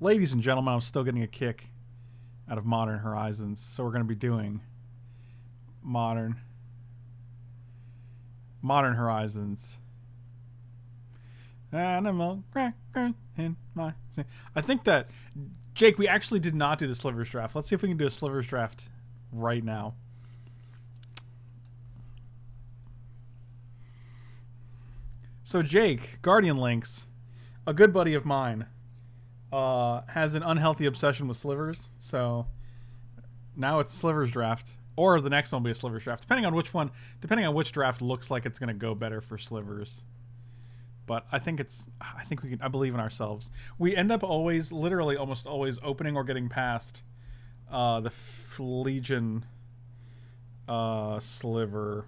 ladies and gentlemen, I'm still getting a kick out of Modern Horizons, so we're going to be doing Modern Modern Horizons. Animal in my. I think that Jake, we actually did not do the slivers draft. Let's see if we can do a slivers draft right now. So Jake, Guardian Links, a good buddy of mine, uh, has an unhealthy obsession with slivers. So now it's slivers draft, or the next one will be a slivers draft, depending on which one, depending on which draft looks like it's going to go better for slivers. But I think it's, I think we can, I believe in ourselves. We end up always, literally, almost always opening or getting past uh, the Legion uh, sliver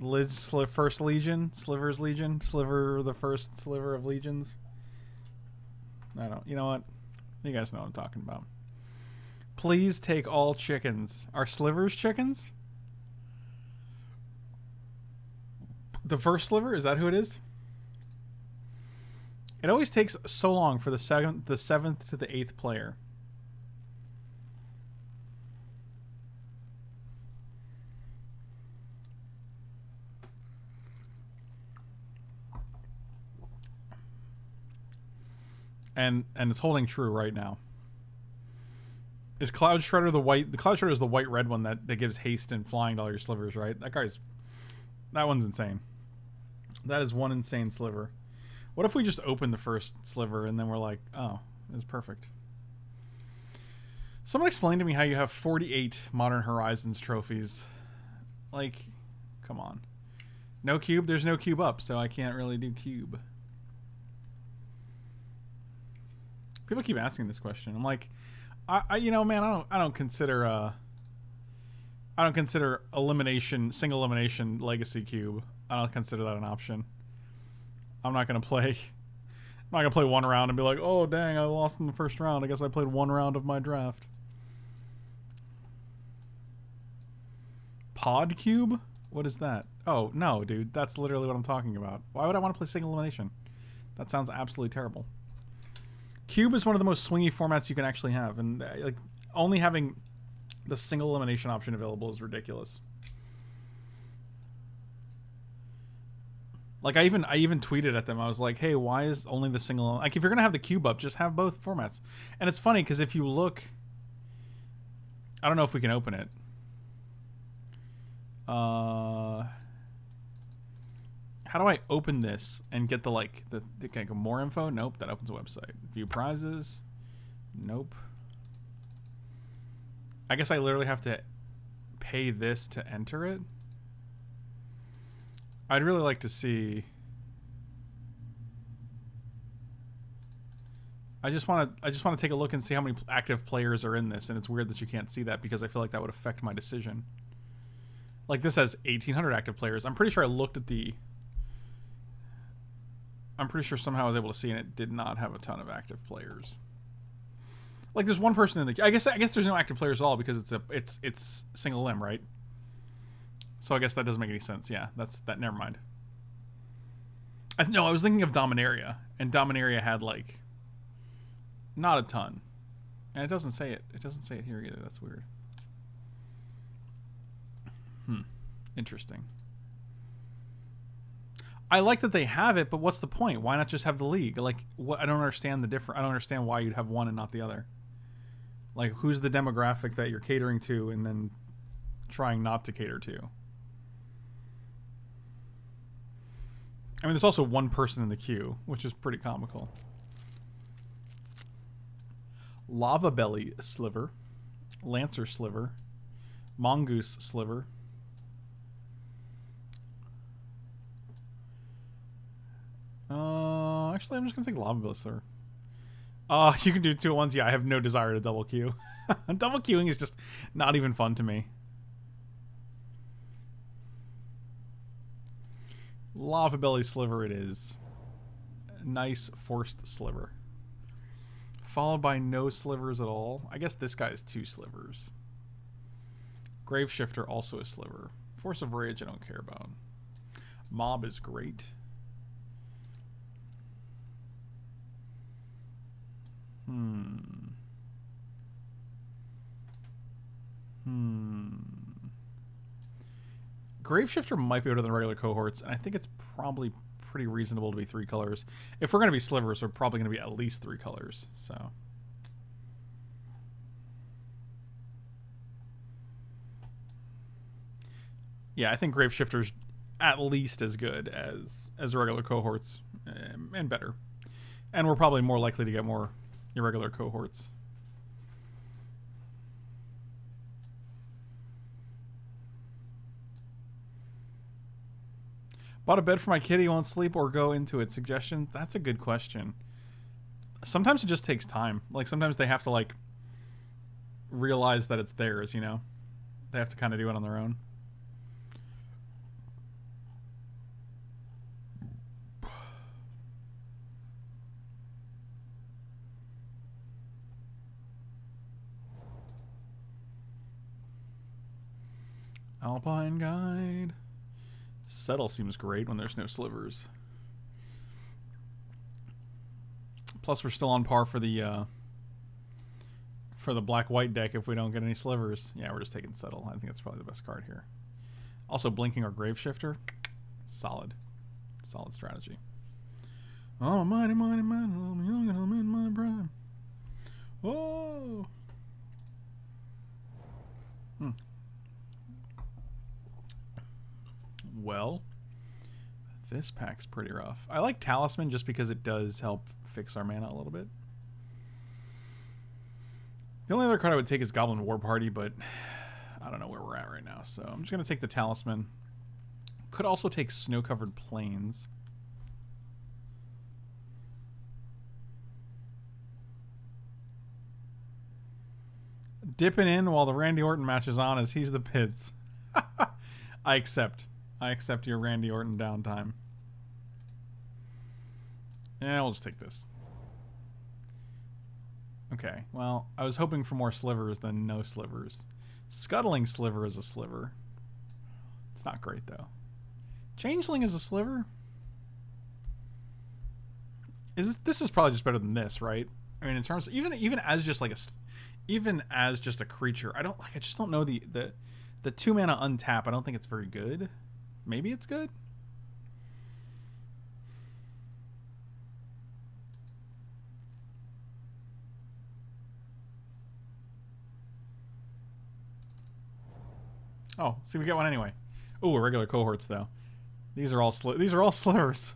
sli- first legion, slivers legion, sliver the first sliver of legions. I don't. You know what? You guys know what I'm talking about. Please take all chickens. Are slivers chickens? The first sliver is that who it is? It always takes so long for the seventh, the seventh to the eighth player. And and it's holding true right now. Is Cloudshredder the white? The Cloudshredder is the white red one that, that gives haste and flying to all your slivers, right? That guy's that one's insane. That is one insane sliver. What if we just open the first sliver and then we're like, oh, it's perfect. Someone explain to me how you have 48 Modern Horizons trophies. Like, come on. No cube? There's no cube up, so I can't really do cube. People keep asking this question. I'm like, I, I you know, man, I don't, I don't consider, uh, I don't consider elimination, single elimination legacy cube. I don't consider that an option. I'm not gonna play. I'm not gonna play one round and be like, oh dang, I lost in the first round. I guess I played one round of my draft. Pod cube? What is that? Oh no, dude, that's literally what I'm talking about. Why would I want to play single elimination? That sounds absolutely terrible. Cube is one of the most swingy formats you can actually have, and uh, like only having the single elimination option available is ridiculous. Like I even I even tweeted at them. I was like, "Hey, why is only the single like if you're gonna have the cube up, just have both formats." And it's funny because if you look, I don't know if we can open it. Uh, how do I open this and get the like the, the more info? Nope, that opens a website. View prizes. Nope. I guess I literally have to pay this to enter it. I'd really like to see I just want to I just want to take a look and see how many active players are in this and it's weird that you can't see that because I feel like that would affect my decision. Like this has 1800 active players. I'm pretty sure I looked at the I'm pretty sure somehow I was able to see, and it did not have a ton of active players. Like there's one person in the. I guess I guess there's no active players at all because it's a it's it's single limb, right? So I guess that doesn't make any sense. Yeah, that's that. Never mind. I, no, I was thinking of Dominaria, and Dominaria had like not a ton, and it doesn't say it. It doesn't say it here either. That's weird. Hmm. Interesting. I like that they have it, but what's the point? Why not just have the league? Like, what? I don't understand the different. I don't understand why you'd have one and not the other. Like, who's the demographic that you're catering to, and then trying not to cater to? I mean, there's also one person in the queue, which is pretty comical. Lavabelly Sliver, Lancer Sliver, Mongoose Sliver, Uh, actually, I'm just gonna take Lava Blister. Uh, you can do two at once. Yeah, I have no desire to double queue. double queuing is just not even fun to me. Lavabelly Sliver it is. Nice forced sliver. Followed by no slivers at all. I guess this guy is two slivers. Graveshifter also a sliver. Force of Rage I don't care about. Mob is great. Hmm. Hmm. Graveshifter might be better than regular cohorts, and I think it's probably pretty reasonable to be three colors. If we're going to be slivers, we're probably going to be at least three colors, so... yeah, I think Graveshifter's at least as good as as regular cohorts um, and better. And we're probably more likely to get more irregular cohorts. Bought a bed for my kitty, won't sleep or go into it. Suggestion? That's a good question. Sometimes it just takes time. Like sometimes they have to like realize that it's theirs, you know? They have to kind of do it on their own. Alpine Guide. Settle seems great when there's no slivers. Plus, we're still on par for the uh, for the black-white deck if we don't get any slivers. Yeah, we're just taking Settle. I think that's probably the best card here. Also, Blinking our Graveshifter. Solid. Solid strategy. Oh, mighty, mighty, mighty, I'm young and I'm in my prime. Oh! Hmm. Well. This pack's pretty rough. I like Talisman just because it does help fix our mana a little bit. The only other card I would take is Goblin War Party, but I don't know where we're at right now. So I'm just going to take the Talisman. Could also take Snow-Covered Plains. Dipping in while the Randy Orton match is on as he's the pits. I accept. I accept your Randy Orton downtime. Yeah, we'll just take this. Okay, well, I was hoping for more slivers than no slivers. Scuttling Sliver is a sliver. It's not great, though. Changeling is a sliver? Is this, this is probably just better than this, right? I mean, in terms of, even even as just like a even as just a creature, I don't like. I just don't know the the the two mana untap. I don't think it's very good. Maybe it's good? Oh, see, we get one anyway. Oh, regular cohorts though. These are all these are all slivers.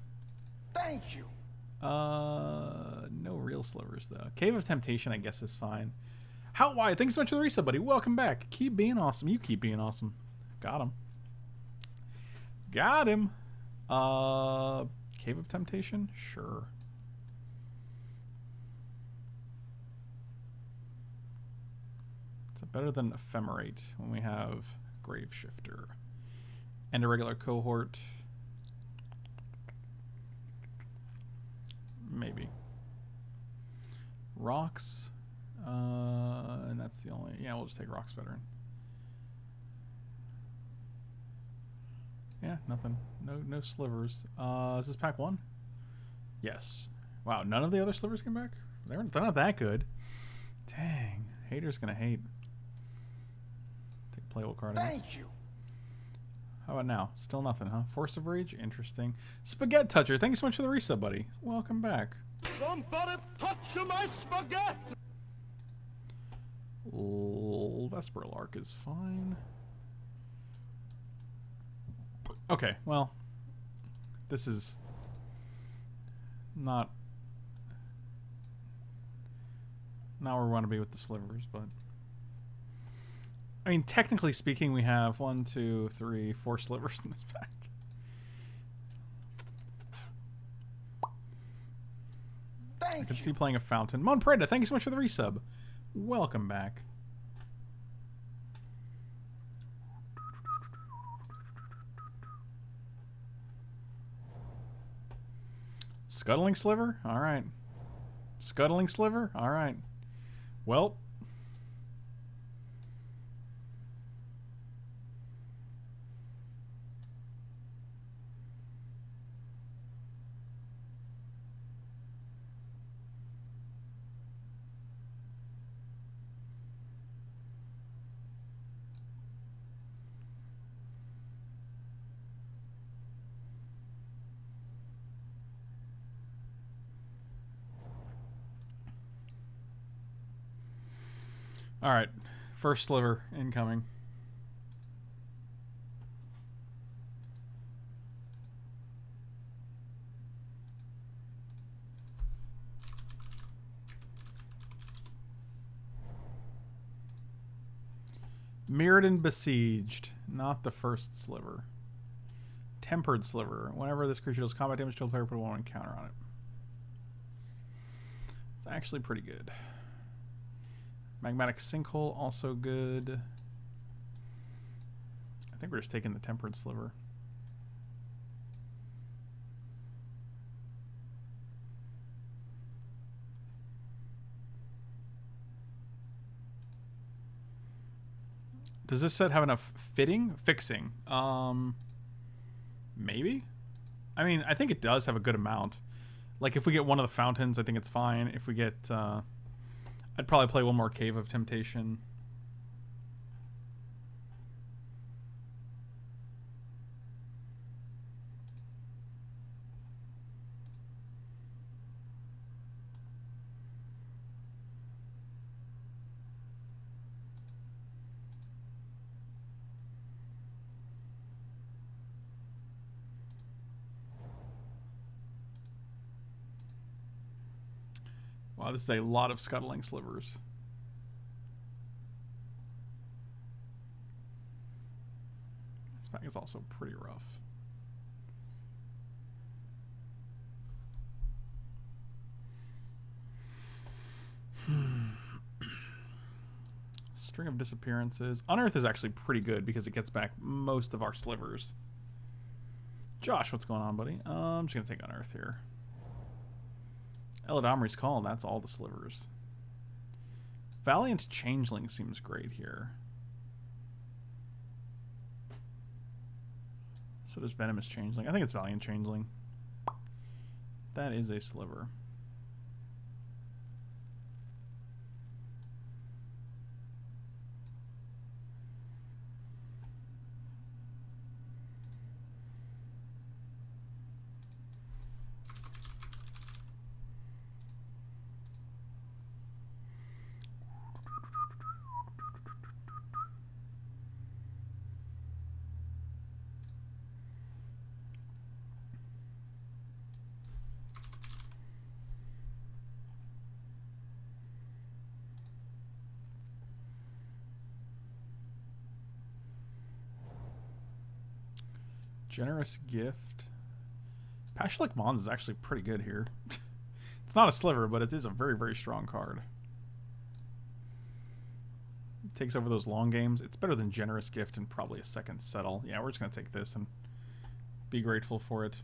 Thank you. Uh, no real slivers though. Cave of Temptation, I guess, is fine. How why? Thanks so much for the reset, buddy. Welcome back. Keep being awesome. You keep being awesome. Got him. Got him. Uh, Cave of Temptation? Sure. It's better than Ephemerate when we have Graveshifter. And a regular cohort. Maybe. Rhox. Uh, and that's the only... Yeah, we'll just take Rhox Veteran. Yeah, nothing. No no slivers. Uh, is this pack one? Yes. Wow, none of the other slivers came back? They're, they're not that good. Dang. Hater's gonna hate. Take playable card. Thank you. How about now? Still nothing, huh? Force of Rage? Interesting. Spaghetti Toucher, thank you so much for the resub, buddy. Welcome back. Somebody touch my spaghetti! L Vesperlark is fine. Okay, well, this is not not where we want to be with the slivers, but I mean, technically speaking, we have one, two, three, four slivers in this pack. Thank I can see playing a fountain. Mon Preda, thank you so much for the resub. Welcome back. Scuttling Sliver? Alright. Scuttling Sliver? Alright. Well. All right, first sliver incoming. Mirrodin Besieged, not the first sliver. Tempered Sliver. Whenever this creature does combat damage to a player, put one counter on it. It's actually pretty good. Magmatic Sinkhole, also good. I think we're just taking the Tempered Sliver. Does this set have enough fitting? Fixing. Um, maybe? I mean, I think it does have a good amount. Like, if we get one of the fountains, I think it's fine. If we get... Uh, I'd probably play one more Cave of Temptation. Is a lot of scuttling slivers. This pack is also pretty rough. String of disappearances. Unearth is actually pretty good because it gets back most of our slivers. Josh, what's going on, buddy? Uh, I'm just going to take Unearth here. Eladamri's Call, that's all the slivers. Valiant Changeling seems great here. So does Venomous Changeling. I think it's Valiant Changeling. That is a sliver. Generous gift. Pashalik Mons is actually pretty good here. it's not a sliver, but it is a very, very strong card. takes over those long games. It's better than Generous Gift and probably a second settle. Yeah, we're just going to take this and be grateful for it.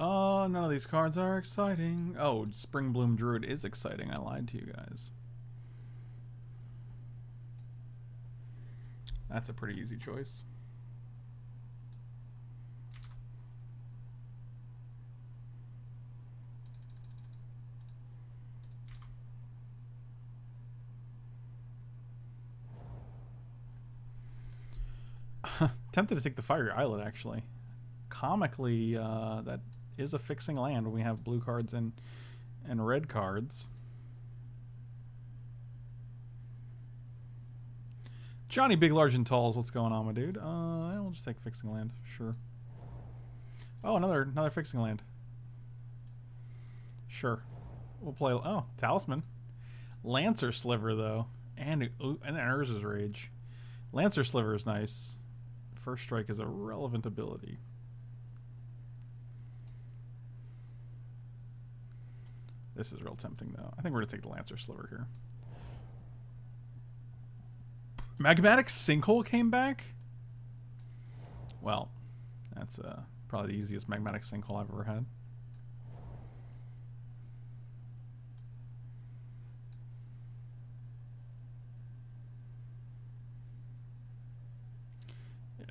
Oh, none of these cards are exciting. Oh, Springbloom Druid is exciting. I lied to you guys. That's a pretty easy choice. Tempted to take the Fiery Islet, actually. Comically, uh, that is a fixing land we have blue cards and and red cards. Johnny Big Large and Talls, what's going on, my dude? Uh, we'll just take fixing land, sure. Oh, another another fixing land. Sure, we'll play. Oh, Talisman, Lancer Sliver though, and and Urza's Rage. Lancer Sliver is nice. First Strike is a relevant ability. This is real tempting, though. I think we're going to take the Lancer Sliver here. Magmatic Sinkhole came back? Well, that's uh, probably the easiest Magmatic Sinkhole I've ever had.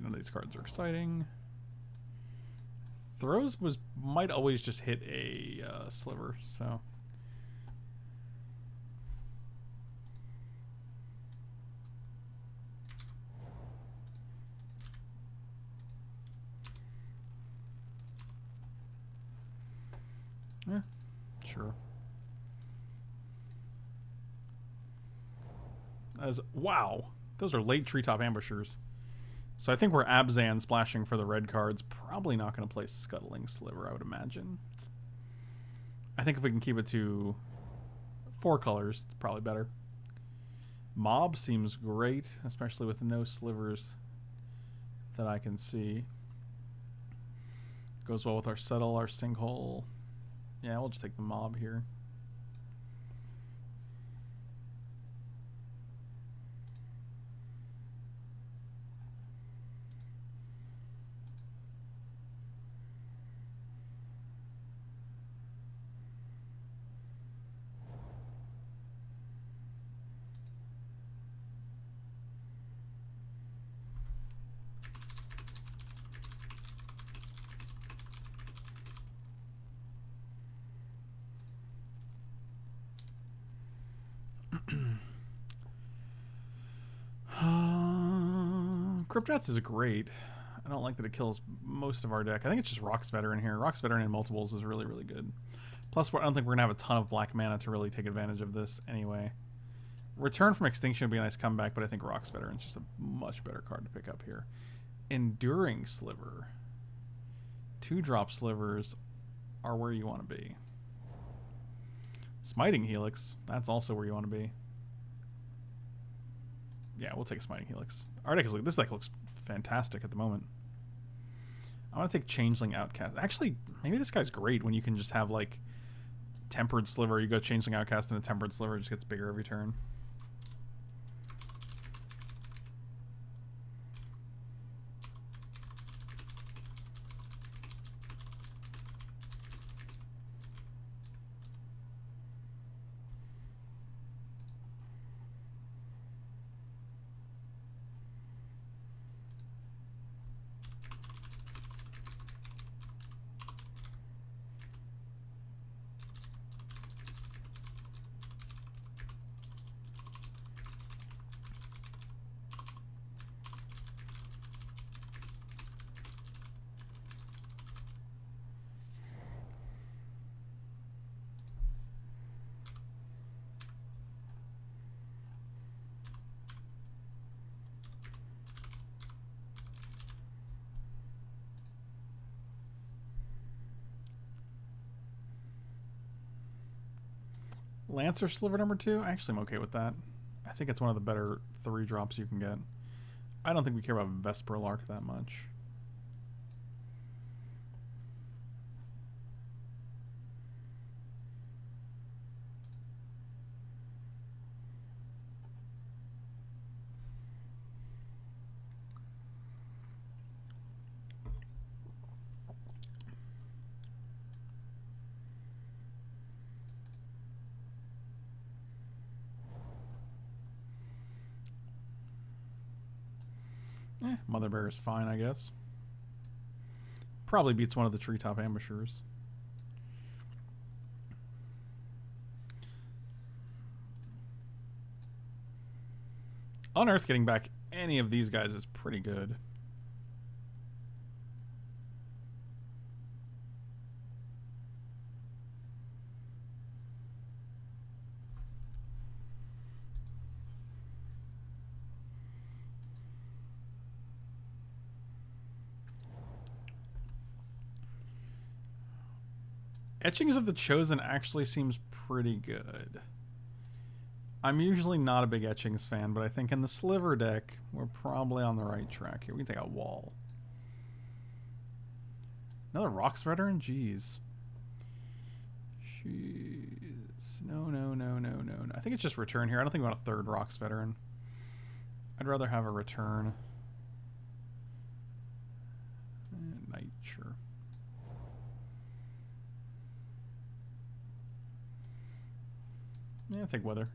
none of these cards are exciting. Throws was might always just hit a uh, sliver, so. Yeah, sure. As wow, those are late treetop ambushers. So I think we're Abzan splashing for the red cards. Probably not going to play Scuttling Sliver, I would imagine. I think if we can keep it to four colors, it's probably better. Mob seems great, especially with no slivers that I can see. Goes well with our settle, our sinkhole. Yeah, we'll just take the mob here. Crypt Rats is great. I don't like that it kills most of our deck. I think it's just Rhox Veteran here. Rhox Veteran in multiples is really, really good. Plus, I don't think we're going to have a ton of black mana to really take advantage of this anyway. Return from Extinction would be a nice comeback, but I think Rhox Veteran is just a much better card to pick up here. Enduring Sliver. Two drop slivers are where you want to be. Smiting Helix, that's also where you want to be. Yeah, we'll take Smiting Helix. Deck is like this deck looks fantastic at the moment. I want to take Changeling Outcast. Actually, maybe this guy's great when you can just have like Tempered Sliver. You go Changeling Outcast and a Tempered Sliver just gets bigger every turn. Lancer Sliver number two? Actually, I'm okay with that. I think it's one of the better three drops you can get. I don't think we care about Vesperlark that much. Eh, Mother Bear is fine, I guess. Probably beats one of the treetop ambushers. Unearth getting back any of these guys is pretty good. Etchings of the Chosen actually seems pretty good. I'm usually not a big Etchings fan, but I think in the Sliver deck, we're probably on the right track here. We can take a wall. Another Rhox Veteran? Jeez. Jeez. No, no, no, no, no, no. I think it's just return here. I don't think we want a third Rhox Veteran. I'd rather have a return. Yeah, I think weather.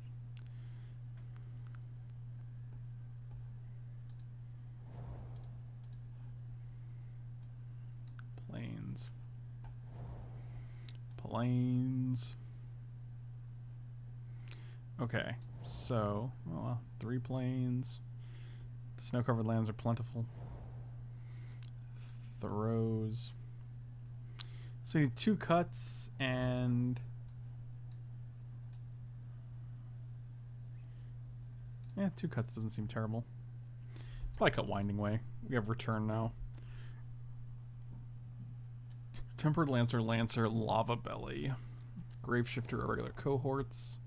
Plains. Plains. Okay, so, well, three plains. The snow-covered lands are plentiful. Throws. So we need two cuts and... yeah, two cuts doesn't seem terrible. Probably cut Winding Way. We have return now. Tempered Lancer, Lancer, Lavabelly, Graveshifter, irregular cohorts.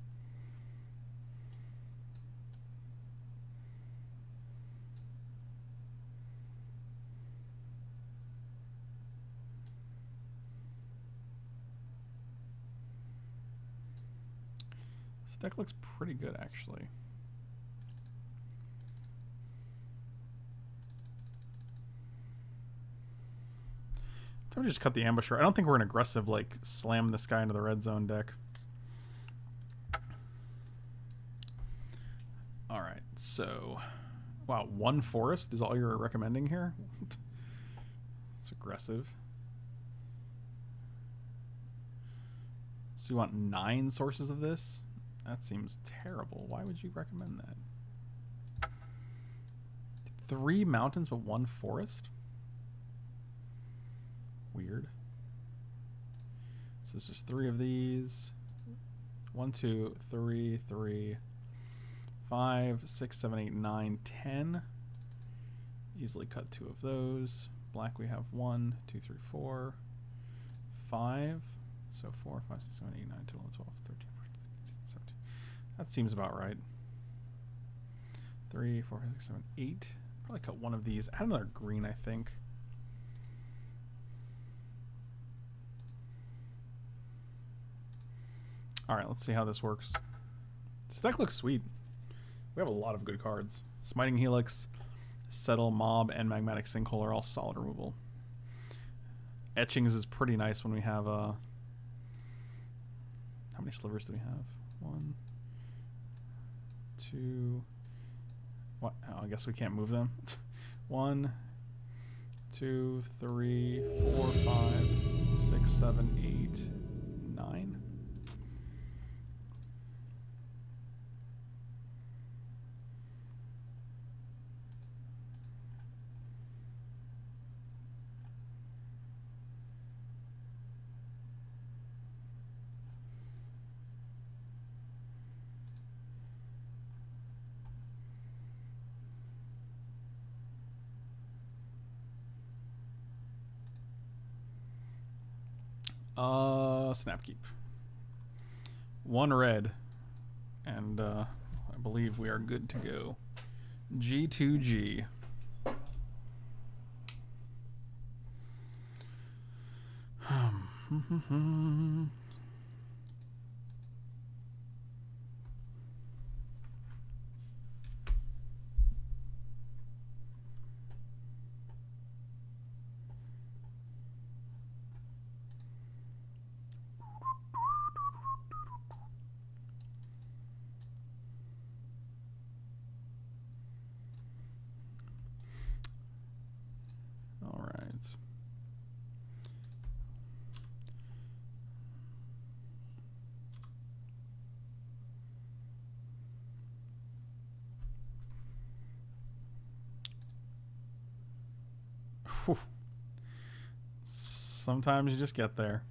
This deck looks pretty good, actually. To just cut the ambusher. I don't think we're an aggressive, like, slam this guy into the red zone deck. Alright, so... Wow, one forest is all you're recommending here? it's aggressive. So you want nine sources of this? That seems terrible. Why would you recommend that? Three mountains but one forest? Weird. So this is three of these. One, two, three, three, five, six, seven, eight, nine, ten. Easily cut two of those. Black we have one, two, three, four, five. So four, five, six, seven, eight, nine, 10, 11, 12, 13, 14, 15, 17. That seems about right. Three, four, five, six, seven, eight. Probably cut one of these. Add another green, I think. Alright, let's see how this works. This deck looks sweet. We have a lot of good cards. Smiting Helix, Settle, Mob, and Magmatic Sinkhole are all solid removal. Etchings is pretty nice when we have, uh... How many slivers do we have? One, two... What? Oh, I guess we can't move them. One, two, three, four, five, six, seven, eight, nine. Uh, Snapkeep. One red. And uh, I believe we are good to go. G2G. All right. Whew. Sometimes you just get there.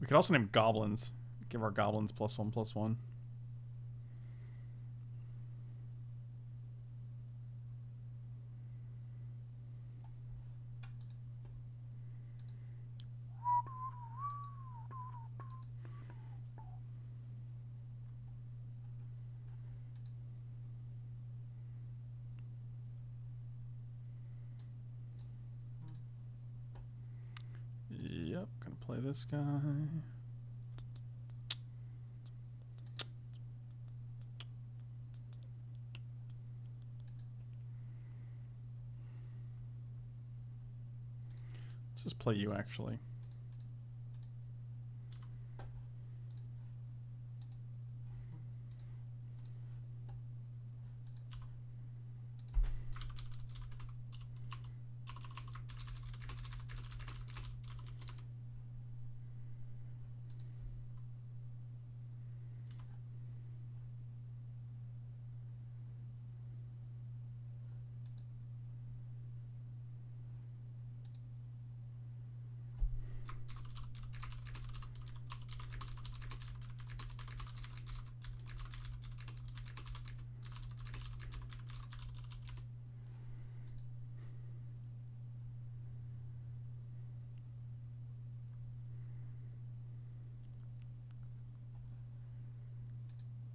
We could also name goblins. Give our goblins plus one plus one. Yep, gonna play this guy. Let's just play you actually.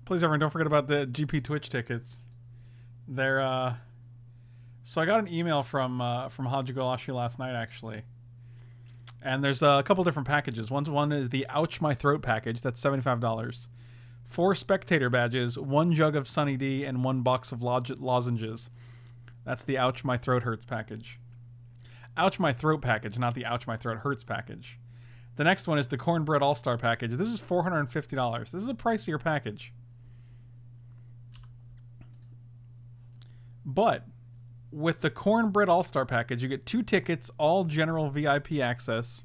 Please everyone don't forget about the GP Twitch tickets. They're uh so I got an email from uh from Haji Golashi last night actually. And there's a couple different packages. One's one is the Ouch My Throat package, that's $75. Four spectator badges, one jug of Sunny D, and one box of log- lozenges. That's the Ouch My Throat Hurts package. Ouch My Throat package, not the Ouch My Throat Hurts package. The next one is the Cornbread All Star package. This is $450. This is a pricier package. But with the Cornbread All Star package, you get two tickets, all general VIP access.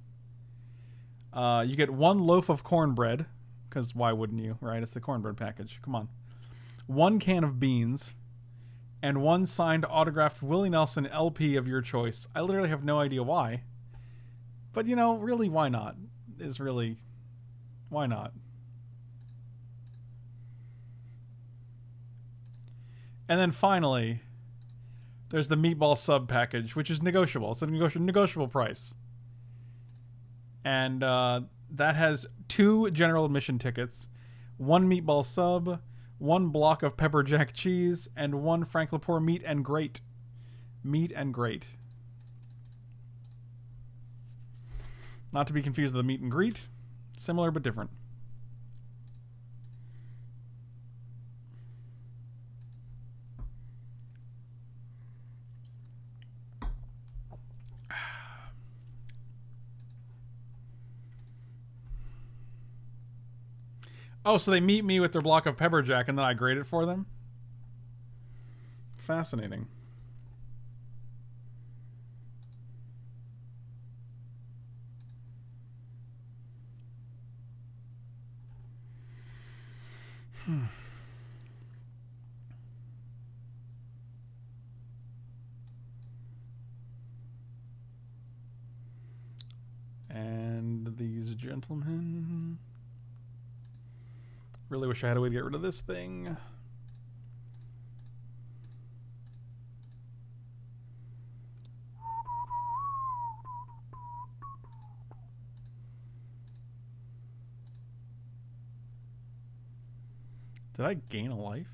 Uh, you get one loaf of cornbread, because why wouldn't you, right? It's the cornbread package. Come on. One can of beans, and one signed autographed Willie Nelson LP of your choice. I literally have no idea why. But, you know, really, why not? Is really. Why not? And then finally, there's the meatball sub package, which is negotiable. It's a negotiable, price. And uh, that has two general admission tickets, one meatball sub, one block of pepper jack cheese, and one Frank Lepore meat and grate. Meat and grate. Not to be confused with the meet and greet. Similar but different. Oh, so they meet me with their block of pepper jack and then I grate it for them? Fascinating. Hmm. And these gentlemen. Really wish I had a way to get rid of this thing. Did I gain a life?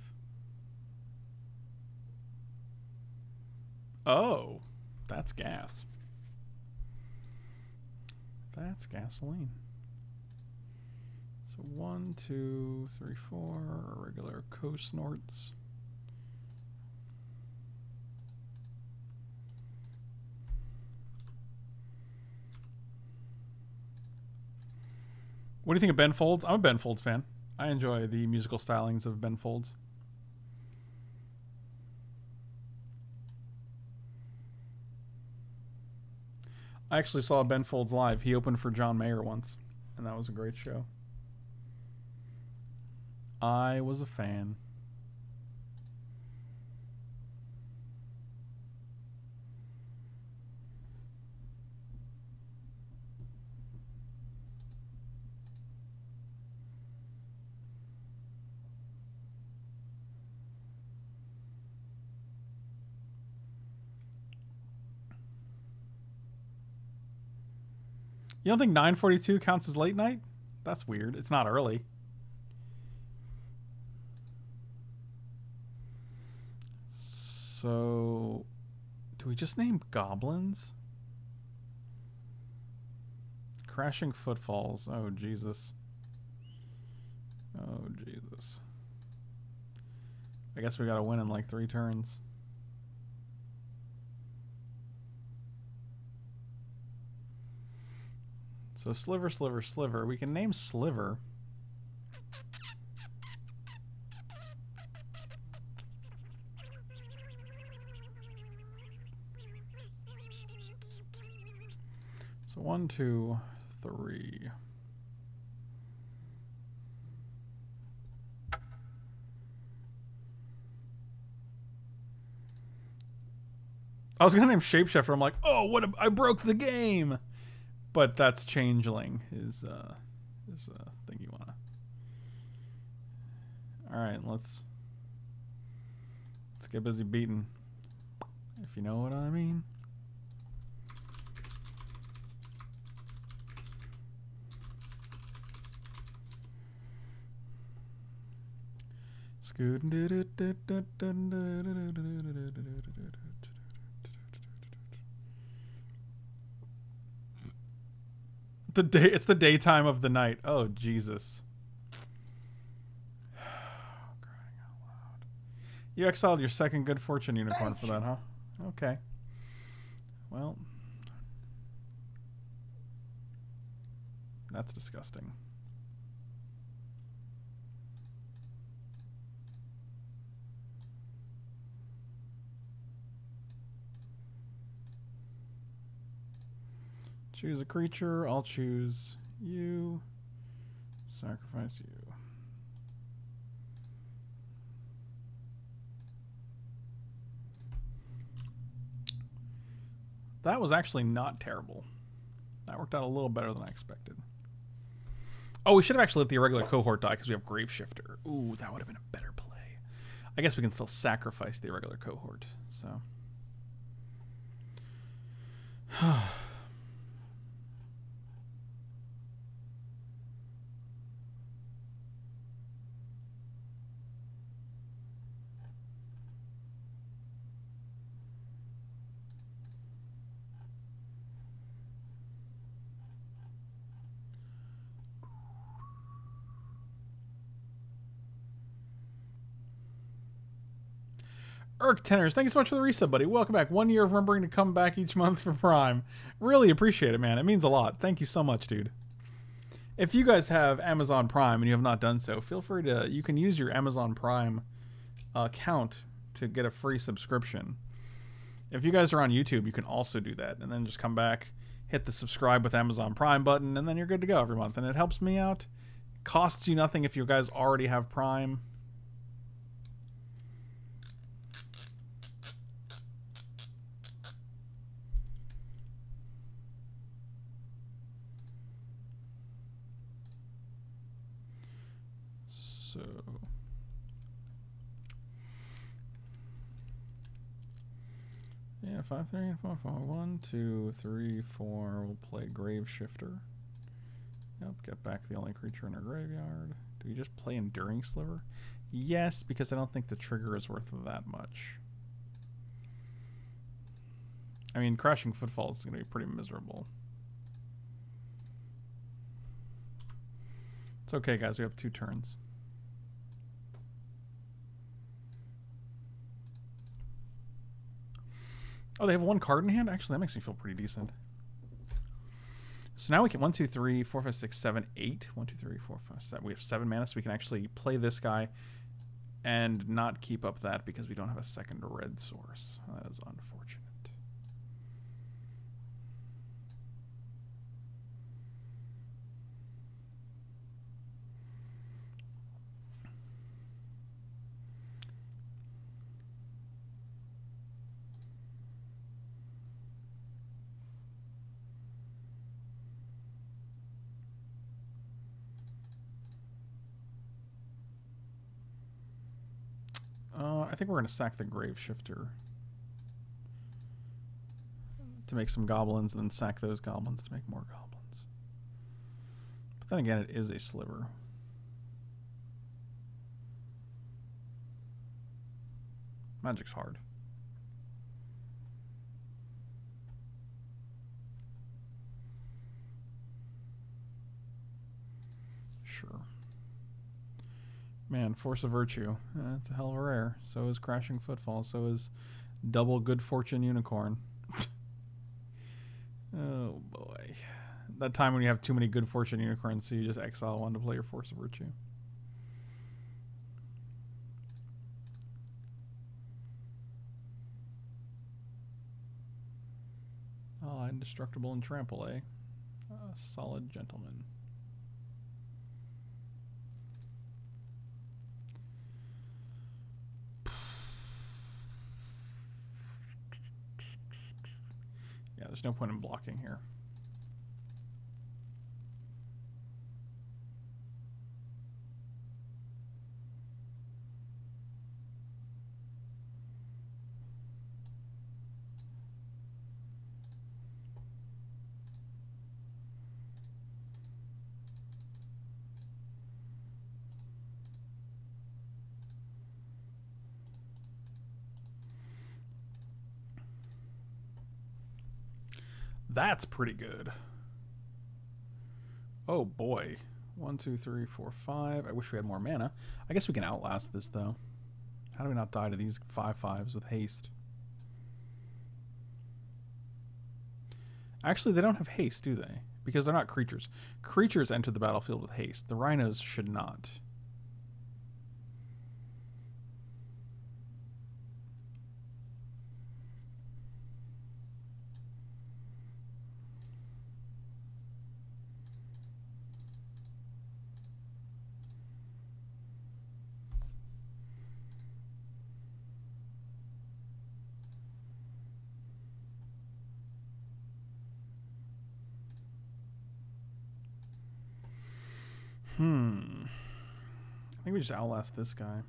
Oh, that's gas. That's gasoline. One, two, three, four, regular co-snorts. What do you think of Ben Folds? I'm a Ben Folds fan. I enjoy the musical stylings of Ben Folds. I actually saw Ben Folds live. He opened for John Mayer once, and that was a great show. I was a fan. You don't think 942 counts as late night? That's weird. It's not early. So, do we just name goblins? Crashing footfalls. Oh, Jesus. Oh, Jesus. I guess we gotta win in like three turns. So sliver, sliver, sliver. We can name sliver. So one, two, three. I was gonna name Shapeshifter. I'm like, oh, what? A, I broke the game. But that's Changeling is uh, is a thing you wanna. All right, let's let's get busy beating. If you know what I mean. The day it's the daytime of the night. Oh Jesus. You exiled your second good fortune unicorn for that, huh? Okay. Well, that's disgusting. Choose a creature. I'll choose you. Sacrifice you. That was actually not terrible. That worked out a little better than I expected. Oh, we should have actually let the irregular cohort die because we have Graveshifter. Ooh, that would have been a better play. I guess we can still sacrifice the irregular cohort. So. Irk Tenors, thank you so much for the reset, buddy. Welcome back. One year of remembering to come back each month for Prime. Really appreciate it, man. It means a lot. Thank you so much, dude. If you guys have Amazon Prime and you have not done so, feel free to. You can use your Amazon Prime account to get a free subscription. If you guys are on YouTube, you can also do that, and then just come back, hit the subscribe with Amazon Prime button, and then you're good to go every month. And it helps me out. Costs you nothing if you guys already have Prime. So yeah, five, three, four, four, one, two, three, four. We'll play Graveshifter. Yep, get back the only creature in our graveyard. Do we just play Enduring Sliver? Yes, because I don't think the trigger is worth that much. I mean, Crashing Footfall is going to be pretty miserable. It's okay, guys. We have two turns. Oh, they have one card in hand? Actually, that makes me feel pretty decent. So now we can 1, 2, 3, 4, 5, 6, 7, 8. 1, 2, 3, 4, 5, 7. We have 7 mana, so we can actually play this guy and not keep up that because we don't have a second red source. That is unfortunate. Uh, I think we're going to sack the Graveshifter to make some goblins, and then sack those goblins to make more goblins. But then again, it is a sliver. Magic's hard. Sure. Man, Force of Virtue. Uh, That's a hell of a rare. So is Crashing Footfall. So is Double Good Fortune Unicorn. oh boy. That time when you have too many Good Fortune Unicorns, so you just exile one to play your Force of Virtue. Oh, indestructible and trample, eh? A solid gentleman. There's no point in blocking here. That's pretty good. Oh boy. One, two, three, four, five. I wish we had more mana. I guess we can outlast this though. How do we not die to these five fives with haste? Actually, they don't have haste, do they? Because they're not creatures. Creatures enter the battlefield with haste. The rhinos should not. Hmm. I think we just outlast this guy.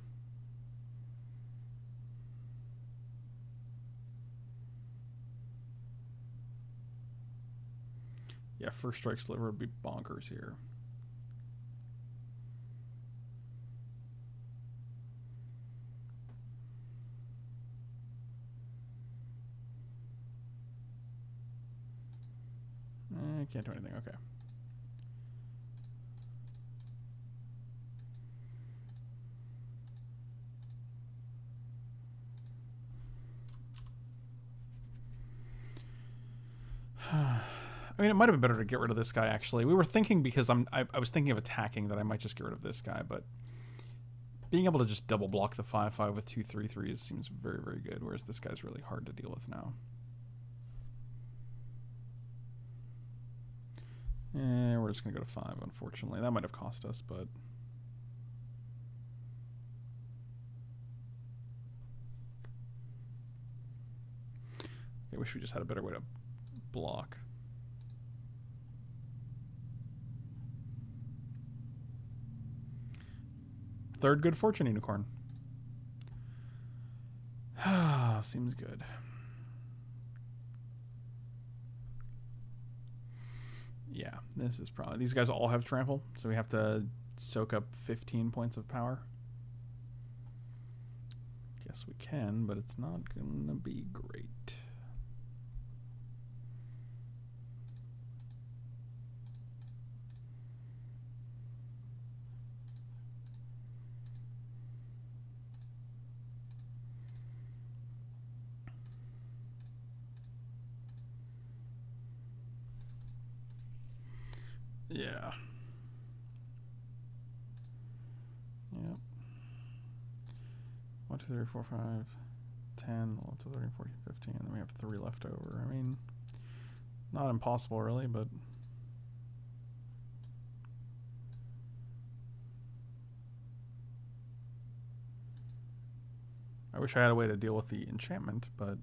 Yeah, first strike sliver would be bonkers here. Eh, can't do anything. Okay. I mean, it might have been better to get rid of this guy. Actually, we were thinking because I'm I, I was thinking of attacking that I might just get rid of this guy, but being able to just double block the five five with two three threes seems very very good. Whereas this guy's really hard to deal with now. Eh, we're just gonna go to five. Unfortunately, that might have cost us, but. I wish we just had a better way to block. Third good fortune unicorn. Seems good. Yeah, this is probably these guys all have trample, so we have to soak up 15 points of power. Guess we can, but it's not gonna be great. Yeah. Yep. 1, 2, 3, 4, 5, 10, 11, 12, 13, 14, 15. And then we have 3 left over. I mean, not impossible, really, but. I wish I had a way to deal with the enchantment, but.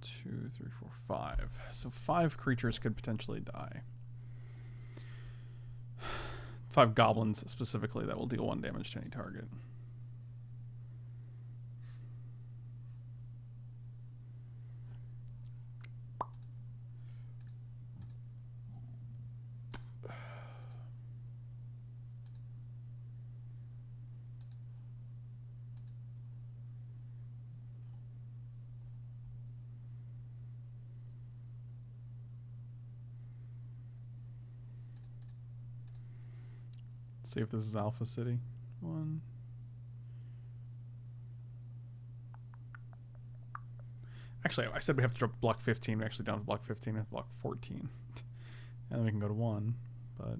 Two, three, four, five. So five creatures could potentially die. Five goblins specifically that will deal one damage to any target. see if this is Alpha City. One. Actually, I said we have to drop block 15. We're actually down to block 15 and block 14. and then we can go to 1. But,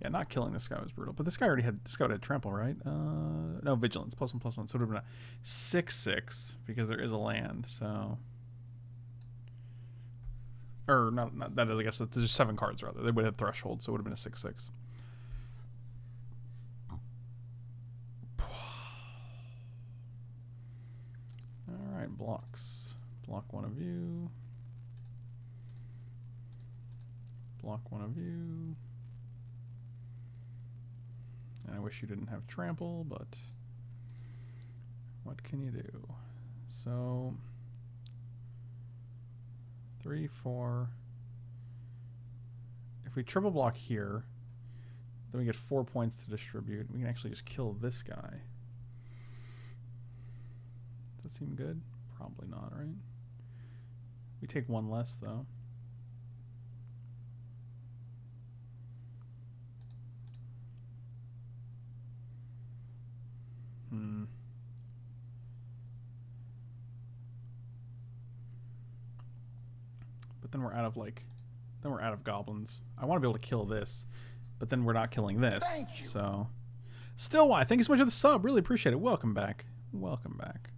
yeah, not killing this guy was brutal. But this guy already had, this guy had trample, right? Uh, no, vigilance. Plus 1, plus 1. So it would have been a 6, 6 because there is a land. So, or not, not that is, I guess, there's seven cards rather. They would have threshold, so it would have been a 6, 6. One of you. And I wish you didn't have trample, but what can you do? So three, four. If we triple block here, then we get four points to distribute. We can actually just kill this guy. Does that seem good? Probably not, right? We take one less, though. Hmm. But then we're out of like, then we're out of goblins. I want to be able to kill this, but then we're not killing this. Thank you. So, still, why? Thank you so much for the sub. Really appreciate it. Welcome back. Welcome back.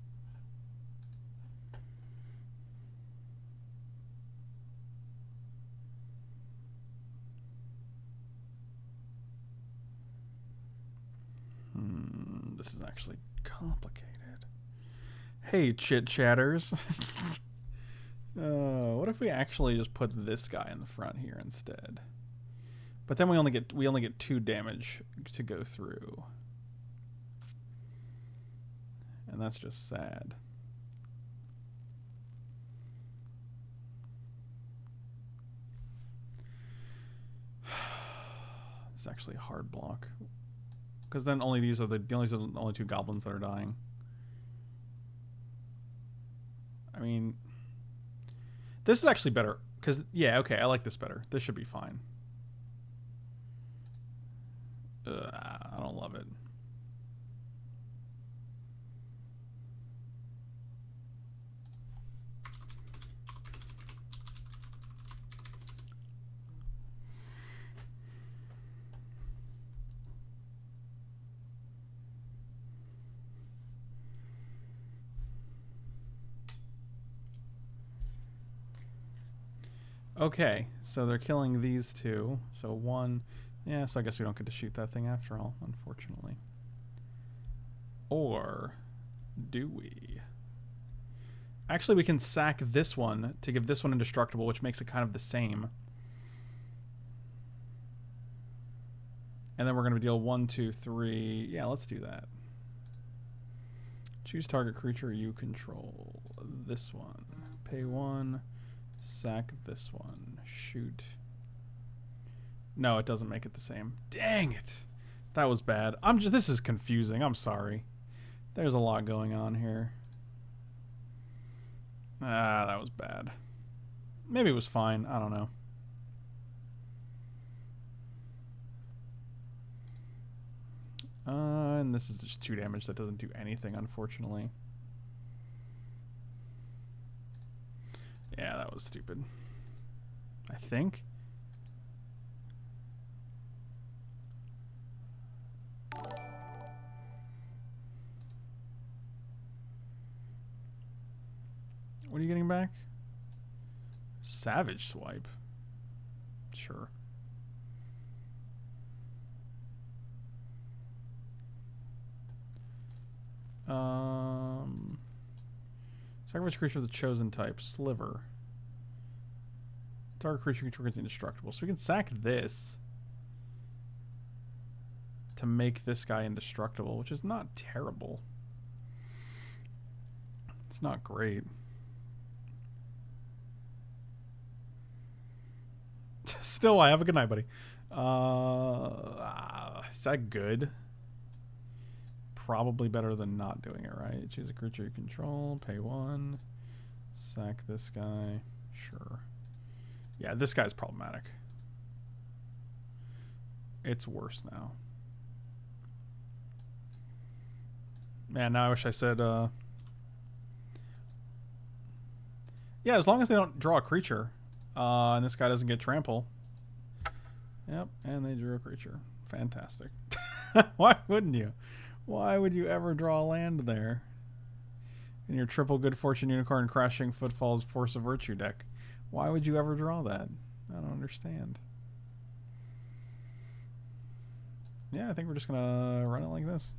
Hmm, this is actually complicated. Hey, chit chatters. uh, what if we actually just put this guy in the front here instead? But then we only get we only get two damage to go through, and that's just sad. It's actually a hard block. Because then only these are the, the only, the only two goblins that are dying. I mean, this is actually better. Because, yeah, okay, I like this better. This should be fine. I don't love it. Okay, so they're killing these two. So one, yeah, so I guess we don't get to shoot that thing after all, unfortunately. Or do we? Actually, we can sack this one to give this one indestructible, which makes it kind of the same. And then we're going to deal one, two, three. Yeah, let's do that. Choose target creature you control. This one. Pay one. Sack this one. Shoot. No, it doesn't make it the same. Dang it. That was bad. I'm just this is confusing. I'm sorry. There's a lot going on here. Ah, that was bad. Maybe it was fine. I don't know. Uh, and this is just two damage that doesn't do anything, unfortunately. Yeah, that was stupid. I think. What are you getting back? Savage swipe. Sure. Um, sacrifice creature of the chosen type, sliver. Target creature control is indestructible. So we can sack this to make this guy indestructible, which is not terrible. It's not great. Still, I have a good night, buddy. Uh, is that good? Probably better than not doing it, right? Choose a creature you control, pay one, sack this guy. Sure. Yeah, this guy's problematic. It's worse now. Man, now I wish I said, uh... Yeah, as long as they don't draw a creature, uh, and this guy doesn't get trample. Yep, and they drew a creature. Fantastic. Why wouldn't you? Why would you ever draw land there? In your triple good fortune unicorn crashing footfalls force of virtue deck. Why would you ever draw that? I don't understand. Yeah, I think we're just gonna run it like this.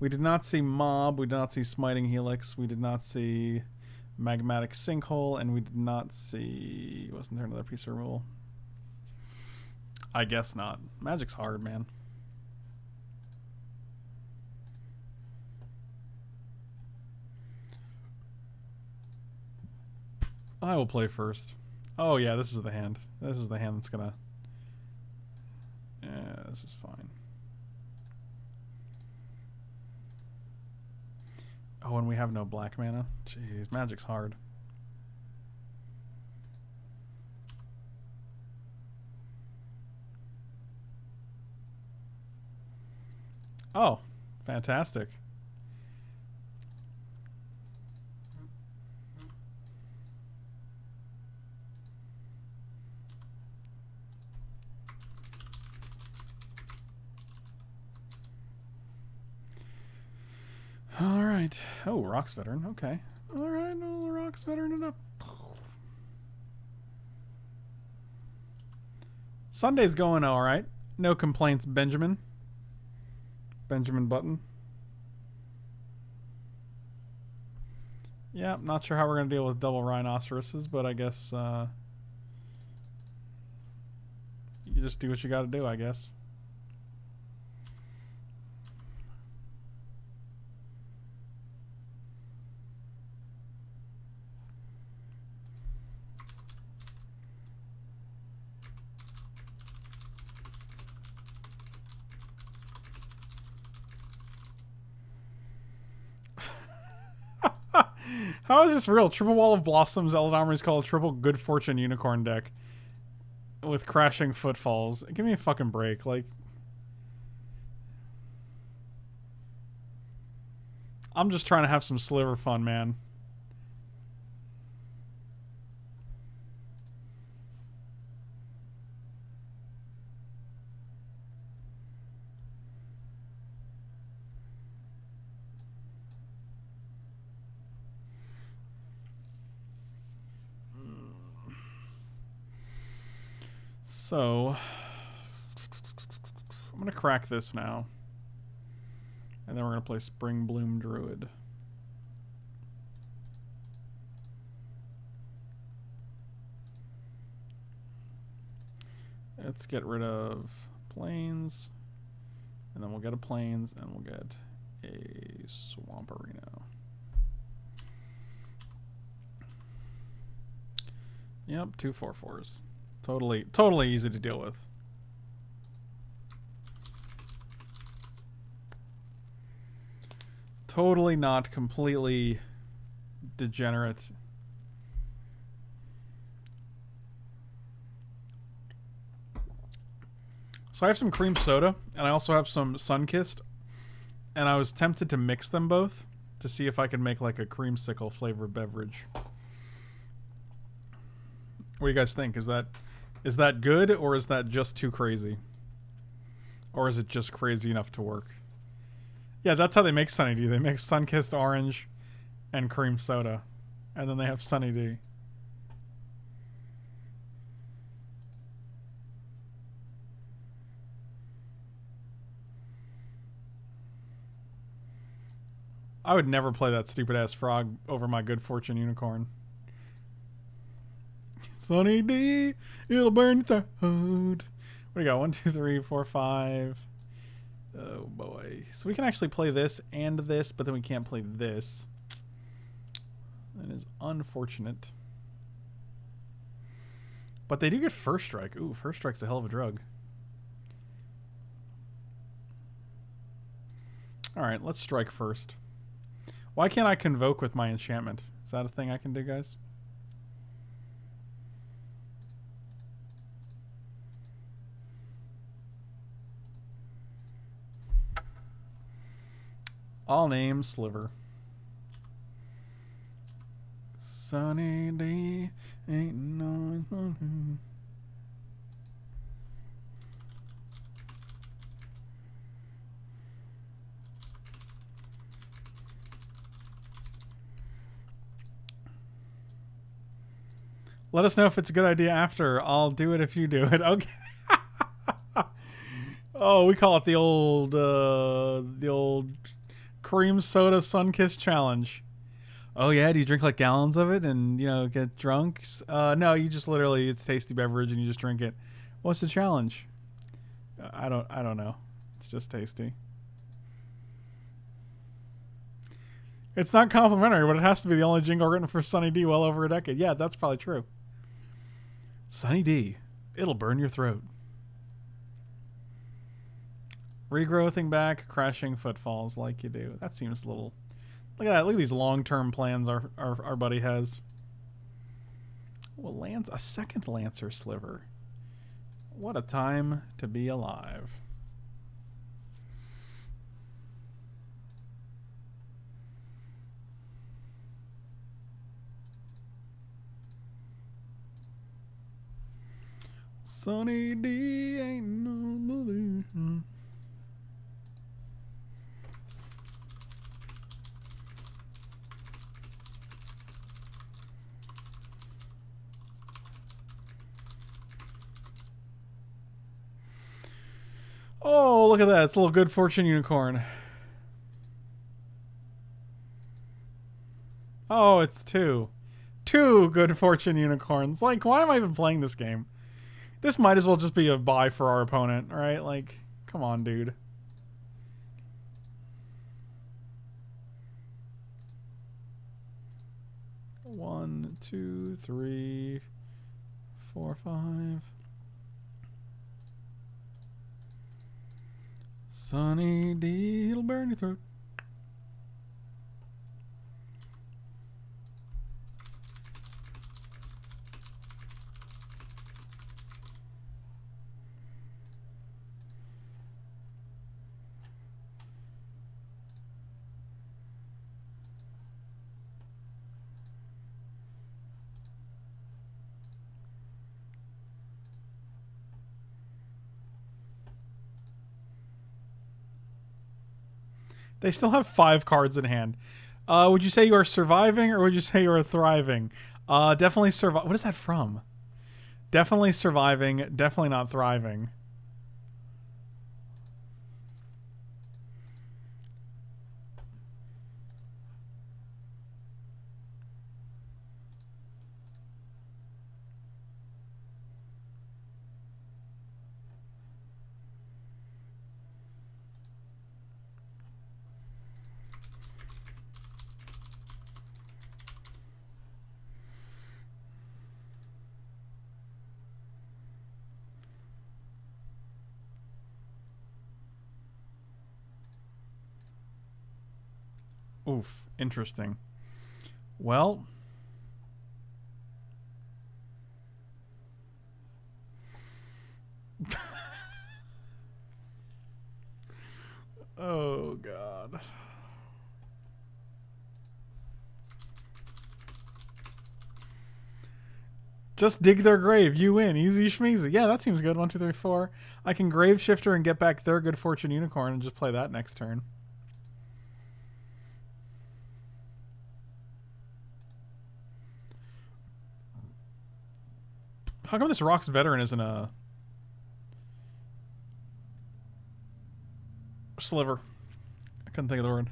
We did not see Mob, we did not see Smiting Helix, we did not see Magmatic Sinkhole, and we did not see... Wasn't there another piece of rule? I guess not. Magic's hard, man. I will play first. Oh yeah, this is the hand. This is the hand that's gonna. Yeah, this is fine. Oh, and we have no black mana. Jeez, magic's hard. Oh, fantastic. All right. Oh, Rhox Veteran. Okay. All right. No, Rhox Veteran it up. Sunday's going all right. No complaints, Benjamin. Benjamin Button. Yeah, I'm not sure how we're going to deal with double rhinoceroses, but I guess uh, you just do what you got to do, I guess. How is this real? Triple Wall of Blossoms, Eldar is called Triple Good Fortune Unicorn deck. With crashing footfalls. Give me a fucking break. Like. I'm just trying to have some sliver fun, man. So, I'm going to crack this now. And then we're going to play Springbloom Druid. Let's get rid of plains. And then we'll get a plains and we'll get a Swamp Swamperino. Yep, two four fours. Totally, totally easy to deal with. Totally not completely degenerate. So I have some cream soda, and I also have some Sunkist, and I was tempted to mix them both to see if I could make like a creamsicle flavored beverage. What do you guys think? Is that is that good or is that just too crazy? Or is it just crazy enough to work? Yeah, that's how they make Sunny D. They make Sunkist Orange and cream soda. And then they have Sunny D. I would never play that stupid ass frog over my good fortune unicorn. Sunny D, it'll burn your throat. What do you got? One, two, three, four, five. Oh boy. So we can actually play this and this, but then we can't play this. That is unfortunate. But they do get first strike. Ooh, first strike's a hell of a drug. Alright, let's strike first. Why can't I convoke with my enchantment? Is that a thing I can do, guys? I'll name Sliver. Sunny day ain't no Let us know if it's a good idea after. I'll do it if you do it. Okay. oh, we call it the old uh the old cream soda Sunkiss challenge. Oh yeah, do you drink like gallons of it and you know get drunk? Uh, no, you just literally it's tasty beverage and you just drink it. What's the challenge? I don't I don't know. It's just tasty. It's not complimentary, but it has to be the only jingle written for Sunny D well over a decade. Yeah, that's probably true. Sunny D, it'll burn your throat. Regrowthing back, crashing footfalls like you do. That seems a little. Look at that. Look at these long term plans our, our, our buddy has. Well, Lance, a second Lancer sliver. What a time to be alive. Sunny D ain't no delusion. Oh, look at that. It's a little good fortune unicorn. Oh, it's two. Two good fortune unicorns. Like, why am I even playing this game? This might as well just be a buy for our opponent, right? Like, come on, dude. One, two, three, four, five. Sunny D, it'll burn your throat. They still have five cards in hand. Uh, would you say you are surviving or would you say you are thriving? Uh, definitely survive. What is that from? Definitely surviving. Definitely not thriving. Interesting. Well, oh god. Just dig their grave. You win. Easy schmeezy. Yeah, that seems good. One, two, three, four. I can graveshifter and get back their good fortune unicorn and just play that next turn. How come this Rhox Veteran isn't a sliver? I couldn't think of the word.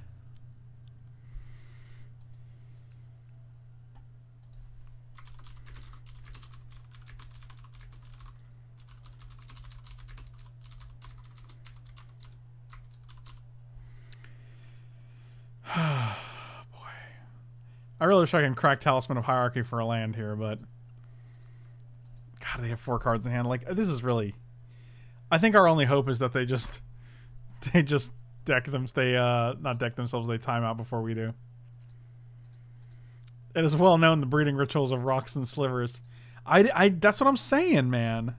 Boy. I really wish I can crack Talisman of Hierarchy for a land here, but God, they have four cards in hand. Like this is really. I think our only hope is that they just, they just deck them. They uh not deck themselves. They time out before we do. It is well known the breeding rituals of Rhox and slivers. I, I that's what I'm saying, man.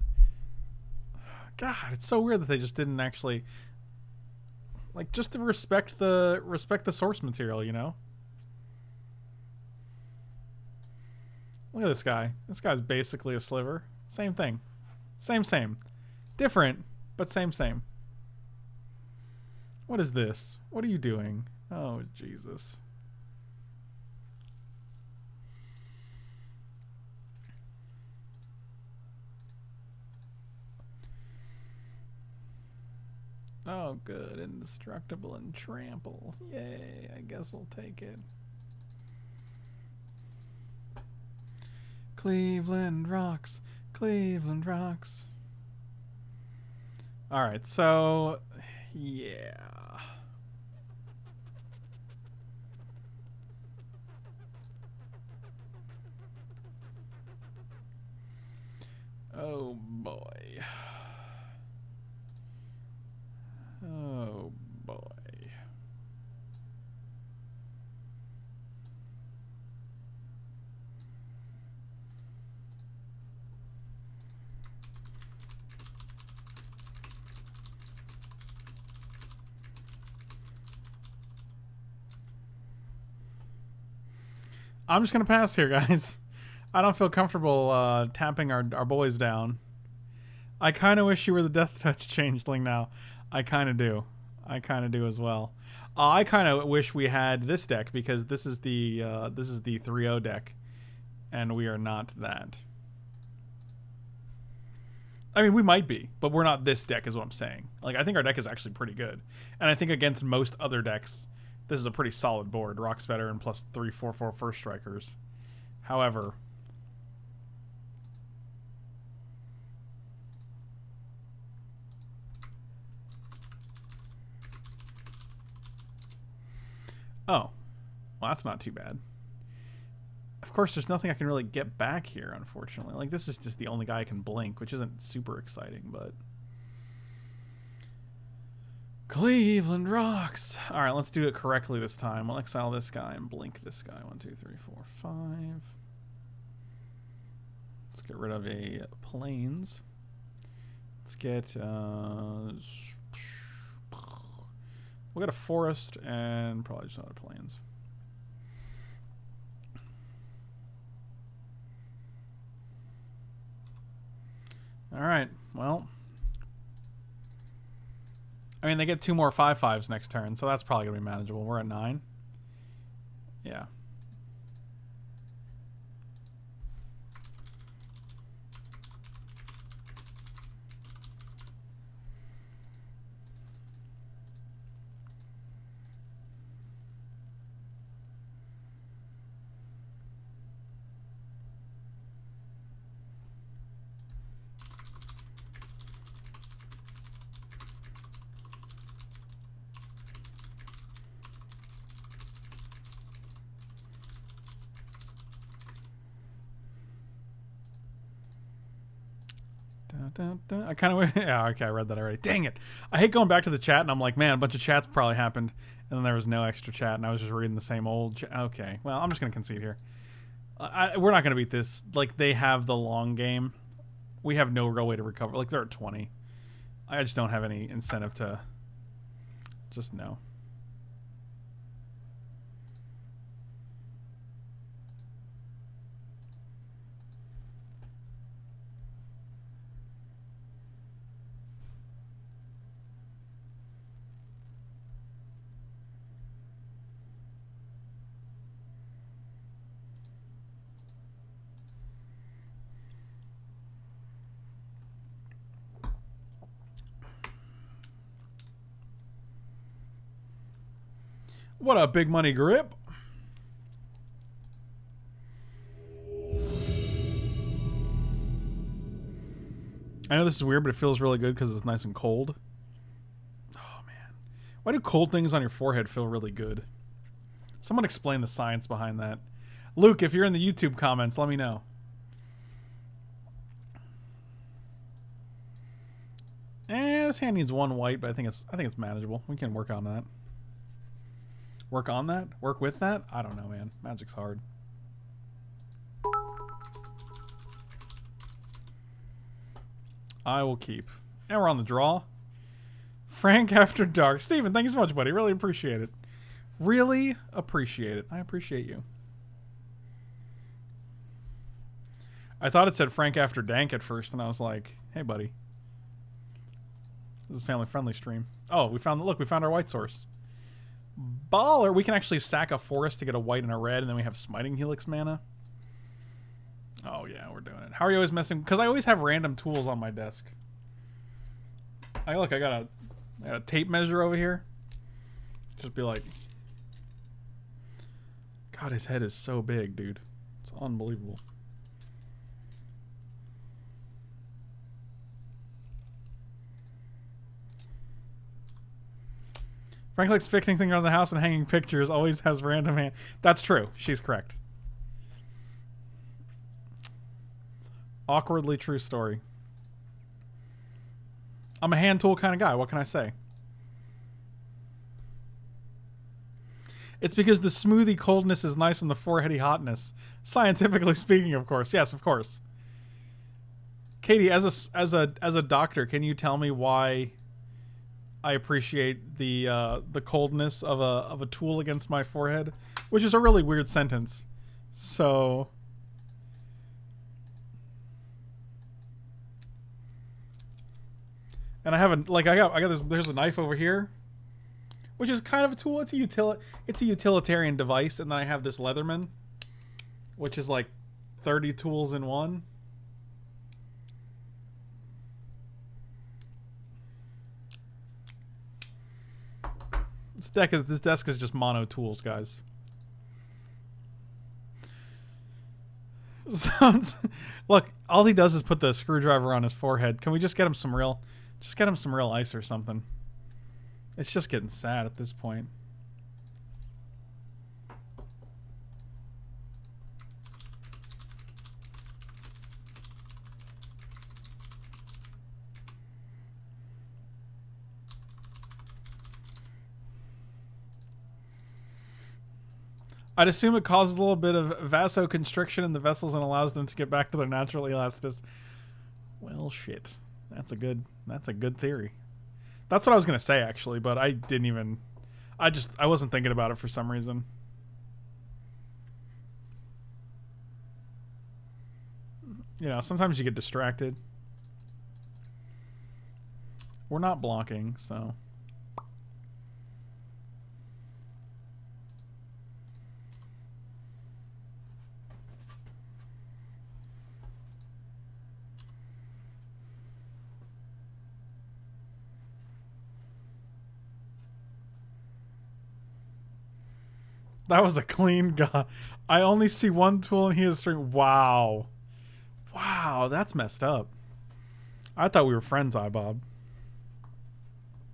God, it's so weird that they just didn't actually like just to respect the respect the source material, you know. Look at this guy. This guy's basically a sliver. Same thing. Same, same. Different, but same, same. What is this? What are you doing? Oh, Jesus. Oh, good. Indestructible and trample. Yay, I guess we'll take it. Cleveland rocks. Cleveland rocks. All right, so yeah. Oh boy. Oh I'm just gonna pass here, guys. I don't feel comfortable uh, tapping our, our boys down. I kind of wish you were the Deathtouch changeling now. I kind of do. I kind of do as well. Uh, I kind of wish we had this deck because this is the uh, this is the 3-0 deck, and we are not that. I mean, we might be, but we're not this deck, is what I'm saying. Like, I think our deck is actually pretty good, and I think against most other decks, this is a pretty solid board. Rhox Veteran plus three, four, four first strikers. However, Oh. Well, that's not too bad. Of course, there's nothing I can really get back here, unfortunately. Like, this is just the only guy I can blink, which isn't super exciting, but... Cleveland rocks! Alright, let's do it correctly this time. We'll exile this guy and blink this guy. One, two, three, four, five. Let's get rid of a plains. Let's get... Uh, We'll get a forest and probably just not a plains. All right. Well, I mean, they get two more five fives next turn, so that's probably gonna be manageable. We're at nine. Yeah. I kind of yeah okay I read that already. Dang it! I hate going back to the chat and I'm like, man, a bunch of chats probably happened, and then there was no extra chat, and I was just reading the same old. okay, well I'm just gonna concede here. I, we're not gonna beat this. Like they have the long game. We have no real way to recover. Like they're at 20. I just don't have any incentive to. Just no. What a big money grip. I know this is weird, but it feels really good because it's nice and cold. Oh, man. Why do cold things on your forehead feel really good? Someone explain the science behind that. Luke, if you're in the YouTube comments, let me know. Eh, this hand needs one white, but I think it's I think it's manageable. We can work on that. Work on that? Work with that? I don't know, man. Magic's hard. I will keep. And we're on the draw. Frank After Dark. Steven, thank you so much, buddy. Really appreciate it. Really appreciate it. I appreciate you. I thought it said Frank After Dank at first, and I was like, hey, buddy. This is family friendly stream. Oh, we found, look, we found our white source. Baller. We can actually sack a forest to get a white and a red, and then we have Smiting Helix mana. Oh, yeah, we're doing it. How are you always messing? Because I always have random tools on my desk. I look, I got a, I got a tape measure over here. Just be like, God, his head is so big, dude. It's unbelievable. Frank likes fixing things around the house and hanging pictures. Always has random hand. That's true. She's correct. Awkwardly true story. I'm a hand tool kind of guy. What can I say? It's because the smoothie coldness is nice and the foreheady hotness. Scientifically speaking, of course. Yes, of course. Katie, as a as a as a doctor, can you tell me why I appreciate the uh, the coldness of a of a tool against my forehead, which is a really weird sentence. So And I haven't like I got I got this there's a knife over here which is kind of a tool. It's a util it's a utilitarian device and then I have this Leatherman which is like 30 tools in one. Deck is this desk is just mono tools, guys. Sounds look, all he does is put the screwdriver on his forehead. Can we just get him some real just get him some real ice or something? It's just getting sad at this point. I'd assume it causes a little bit of vasoconstriction in the vessels and allows them to get back to their natural elasticity. Well, shit. That's a good. That's a good theory. That's what I was gonna say actually, but I didn't even. I just I wasn't thinking about it for some reason. You know, sometimes you get distracted. We're not blocking, so. That was a clean gun. I only see one tool and he has string. Wow. Wow, that's messed up. I thought we were friends, I Bob.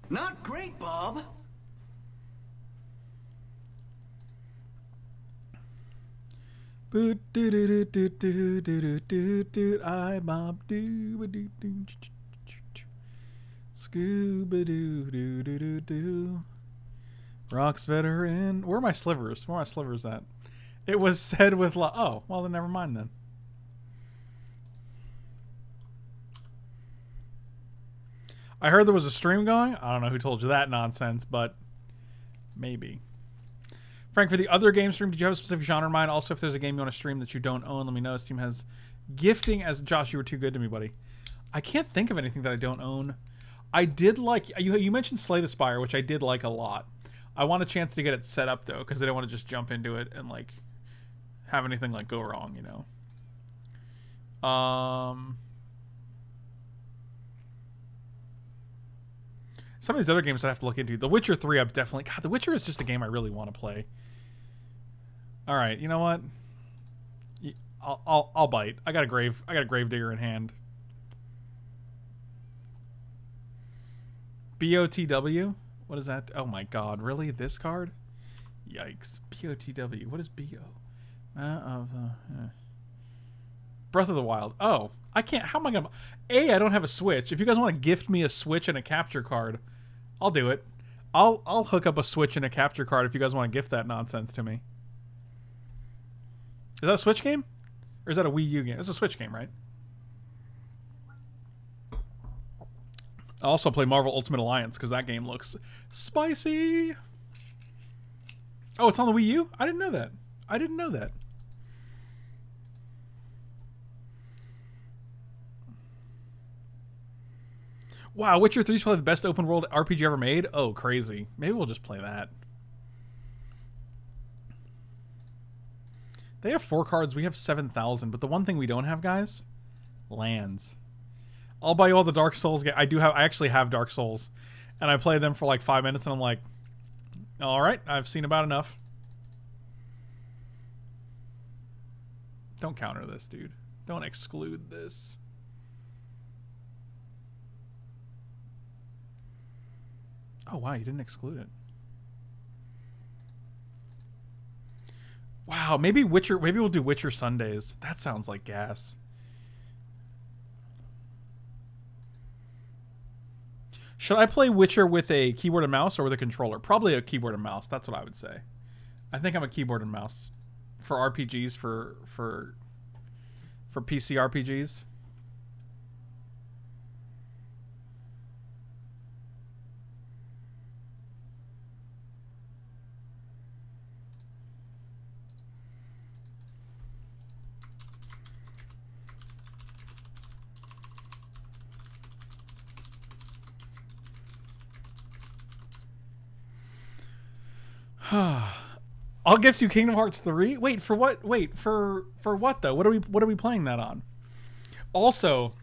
Not great, Bob. Boot doo doo doo doo doo doo doo doo I Bob doo doo doo Scooba doo doo doo doo doo. Rhox Veteran. Where are my slivers? Where are my slivers at? It was said with la. Oh, well then never mind then. I heard there was a stream going. I don't know who told you that nonsense, but maybe. Frank, for the other game stream, did you have a specific genre in mind? Also, if there's a game you want to stream that you don't own, let me know. Steam has gifting as Josh. You were too good to me, buddy. I can't think of anything that I don't own. I did like you. You mentioned Slay the Spire, which I did like a lot. I want a chance to get it set up though, because I don't want to just jump into it and like have anything like go wrong, you know. Um, some of these other games I have to look into. The Witcher Three, I've definitely. God, The Witcher is just a game I really want to play. All right, you know what? I'll I'll, I'll bite. I got a grave. I got a grave digger in hand. BOTW. What is that? Oh my god, really? This card? Yikes. BOTW. What is BO? Uh, of, uh, uh. Breath of the Wild. Oh, I can't. How am I going to. A, I don't have a Switch. If you guys want to gift me a Switch and a capture card, I'll do it. I'll I'll hook up a Switch and a capture card if you guys want to gift that nonsense to me. Is that a Switch game? Or is that a Wii U game? It's a Switch game, right? I also play Marvel Ultimate Alliance because that game looks spicy. Oh, it's on the Wii U? I didn't know that. I didn't know that. Wow, Witcher 3 is probably the best open world RPG ever made? Oh, crazy. Maybe we'll just play that. They have four cards, we have 7,000, but the one thing we don't have, guys? Lands. I'll buy you all the Dark Souls. I do have. I actually have Dark Souls, and I play them for like five minutes, and I'm like, all right, I've seen about enough. Don't counter this, dude. Don't exclude this. Oh wow, you didn't exclude it. Wow, maybe Witcher. Maybe we'll do Witcher Sundays. That sounds like gas. Should I play Witcher with a keyboard and mouse or with a controller? Probably a keyboard and mouse. That's what I would say. I think I'm a keyboard and mouse for RPGs for for for PC RPGs. I'll gift you Kingdom Hearts 3. Wait, for what? Wait, for for what though? What are we what are we playing that on? Also,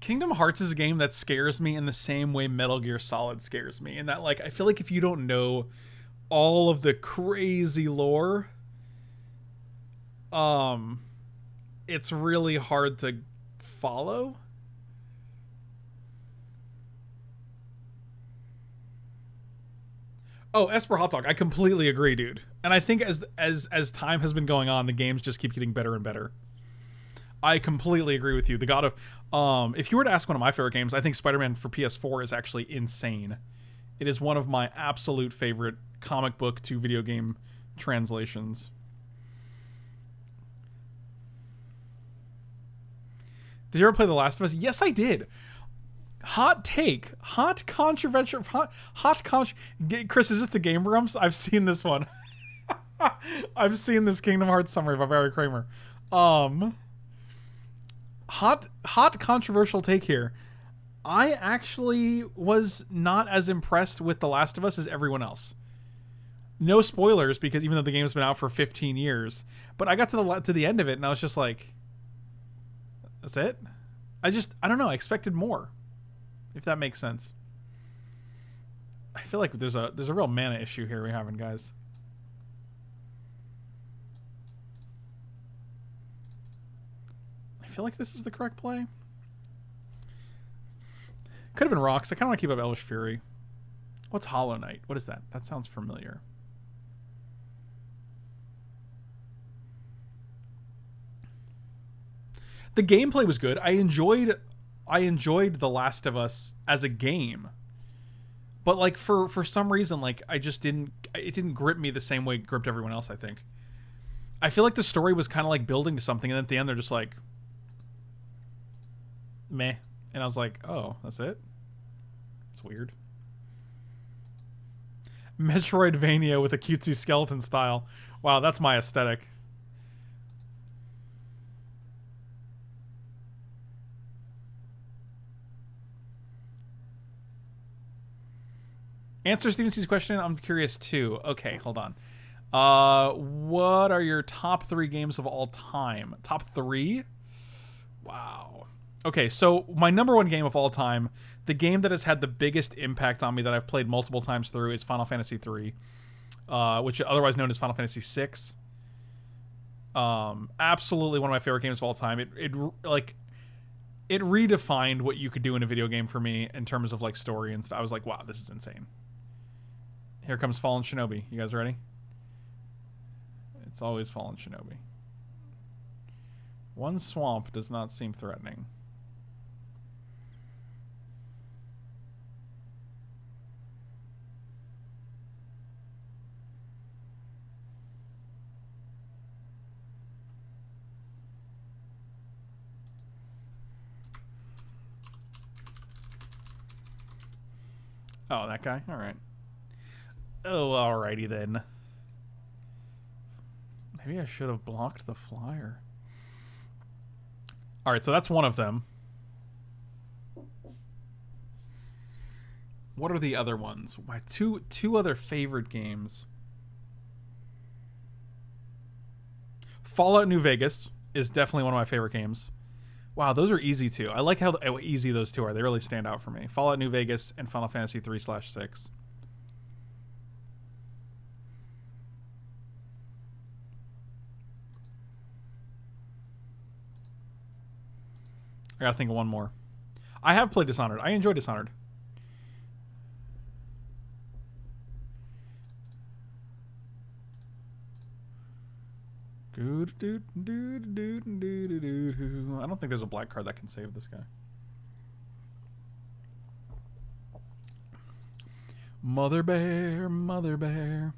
Kingdom Hearts is a game that scares me in the same way Metal Gear Solid scares me. In that like I feel like if you don't know all of the crazy lore um it's really hard to follow. Oh, Esper Hot Dog. I completely agree, dude. And I think as as as time has been going on, the games just keep getting better and better. I completely agree with you. The God of um if you were to ask one of my favorite games, I think Spider-Man for PS4 is actually insane. It is one of my absolute favorite comic book to video game translations. Did you ever play The Last of Us? Yes, I did hot take, hot controversial, hot, hot con. Chris, is this the Game Grumps? I've seen this one. I've seen this Kingdom Hearts summary by Barry Kramer. Um, hot, hot controversial take here. I actually was not as impressed with The Last of Us as everyone else. No spoilers because even though the game's been out for 15 years, but I got to the to the end of it and I was just like, "That's it." I just I don't know. I expected more if that makes sense. I feel like there's a there's a real mana issue here we're having, guys. I feel like this is the correct play. Could have been rocks. I kind of want to keep up Elvish Fury. What's Hollow Knight? What is that? That sounds familiar. The gameplay was good. I enjoyed I enjoyed The Last of Us as a game. But like for for some reason like I just didn't it didn't grip me the same way it gripped everyone else, I think. I feel like the story was kind of like building to something and at the end they're just like meh. And I was like, "Oh, that's it?" It's weird. Metroidvania with a cutesy skeleton style. Wow, that's my aesthetic. Answer Steven C's question. I'm curious too. Okay, hold on. Uh, what are your top three games of all time? Top three? Wow. Okay, so my number one game of all time, the game that has had the biggest impact on me that I've played multiple times through is Final Fantasy III, uh, which otherwise known as Final Fantasy VI. Um, absolutely one of my favorite games of all time. It it like it redefined what you could do in a video game for me in terms of like story and stuff. I was like, wow, this is insane. Here comes Fallen Shinobi. You guys ready? It's always Fallen Shinobi. One swamp does not seem threatening. Oh, that guy? All right. Oh, alrighty then. Maybe I should have blocked the flyer. Alright, so that's one of them. What are the other ones? My two two other favorite games. Fallout New Vegas is definitely one of my favorite games. Wow, those are easy too. I like how easy those two are. They really stand out for me. Fallout New Vegas and Final Fantasy 3 slash 6. I gotta think of one more. I have played Dishonored. I enjoy Dishonored. I don't think there's a black card that can save this guy. Mother bear, mother bear,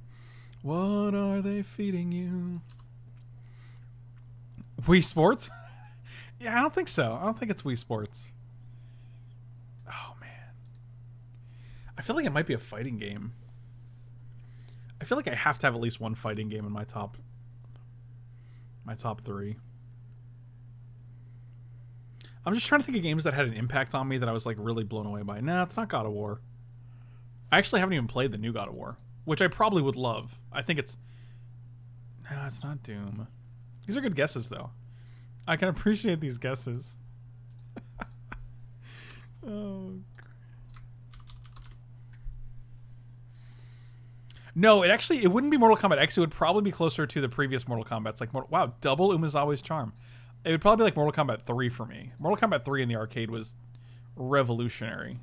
what are they feeding you? Wii Sports? yeah, I don't think so. I don't think it's Wii Sports. Oh man. I feel like it might be a fighting game. I feel like I have to have at least one fighting game in my top my top 3. I'm just trying to think of games that had an impact on me that I was like really blown away by. No, it's not God of War. I actually haven't even played the new God of War, which I probably would love. I think it's No, it's not Doom. These are good guesses though. I can appreciate these guesses. oh. No, it actually it wouldn't be Mortal Kombat X. It would probably be closer to the previous Mortal Kombat's. Like, wow, double Umezawa's charm. It would probably be like Mortal Kombat 3 for me. Mortal Kombat 3 in the arcade was revolutionary.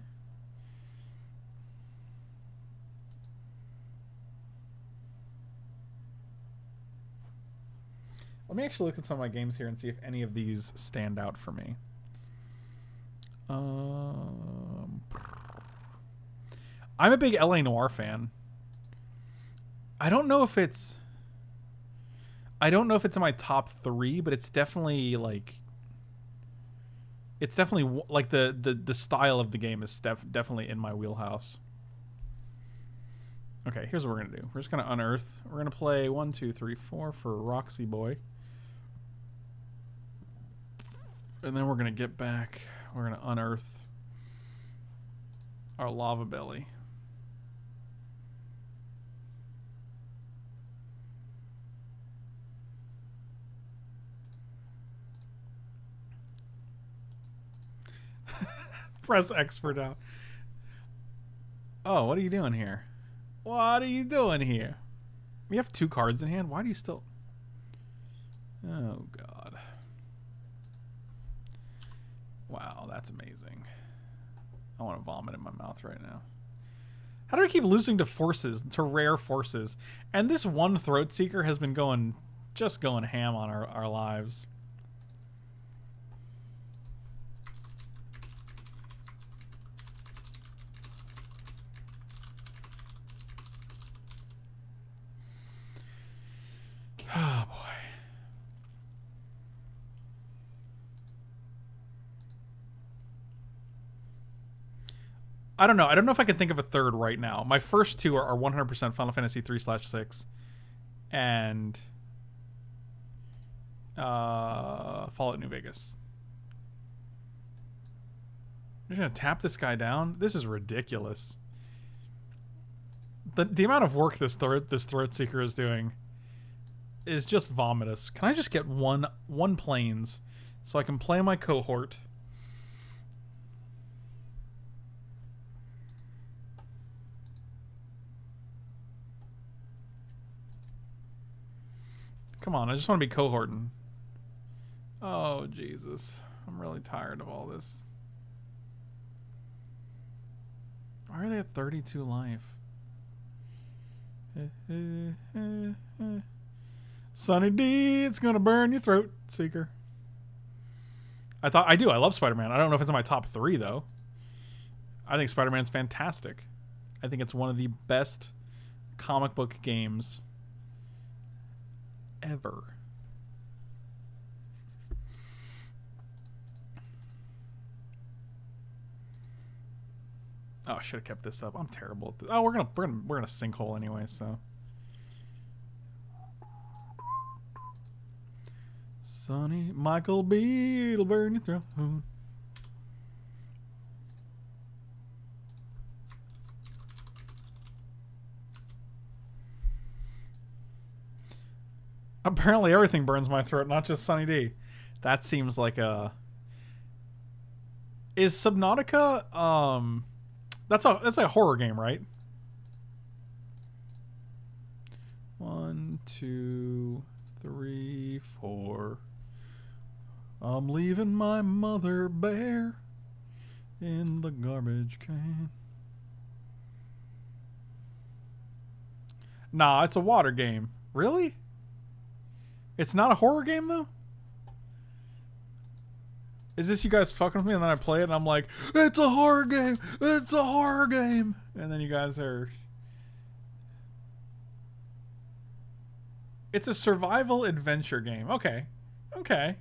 Let me actually look at some of my games here and see if any of these stand out for me. Um, I'm a big LA Noir fan. I don't know if it's I don't know if it's in my top three, but it's definitely like it's definitely like the the the style of the game is def- definitely in my wheelhouse. Okay, here's what we're gonna do. We're just gonna unearth. We're gonna play one, two, three, four for Roxy Boy, and then we're gonna get back. We're gonna unearth our Lavabelly. Press for now. Oh, what are you doing here? What are you doing here? We have two cards in hand. Why do you still... Oh, God. Wow, that's amazing. I want to vomit in my mouth right now. How do I keep losing to forces, to rare forces? And this one Throatseeker has been going, just going ham on our, our lives. Oh boy. I don't know. I don't know if I can think of a third right now. My first two are, are 100% Final Fantasy 3 slash 6 and uh, Fallout New Vegas. You're going to tap this guy down? This is ridiculous. The, the amount of work this throat, this Throatseeker is doing is just vomitous. Can I just get one one plains so I can play my cohort? Come on, I just want to be cohorting. Oh, Jesus. I'm really tired of all this. Why are they at 32 life? Sunny D, it's gonna burn your throat, Seeker. I thought I do. I love Spider-Man. I don't know if it's in my top three though. I think Spider-Man's fantastic. I think it's one of the best comic book games ever. Oh, I should have kept this up. I'm terrible. at this. Oh, we're gonna we're gonna we're gonna sinkhole anyway, so. Sonny Michael B. It'll burn your throat. Apparently everything burns my throat, not just Sunny D. That seems like a Is Subnautica um that's a that's a horror game, right? One, two, three, four. I'm leaving my mother bear in the garbage can. Nah, it's a water game. Really? It's not a horror game though? Is this you guys fucking with me? And then I play it and I'm like, it's a horror game. It's a horror game. And then you guys are. It's a survival adventure game. Okay. Okay.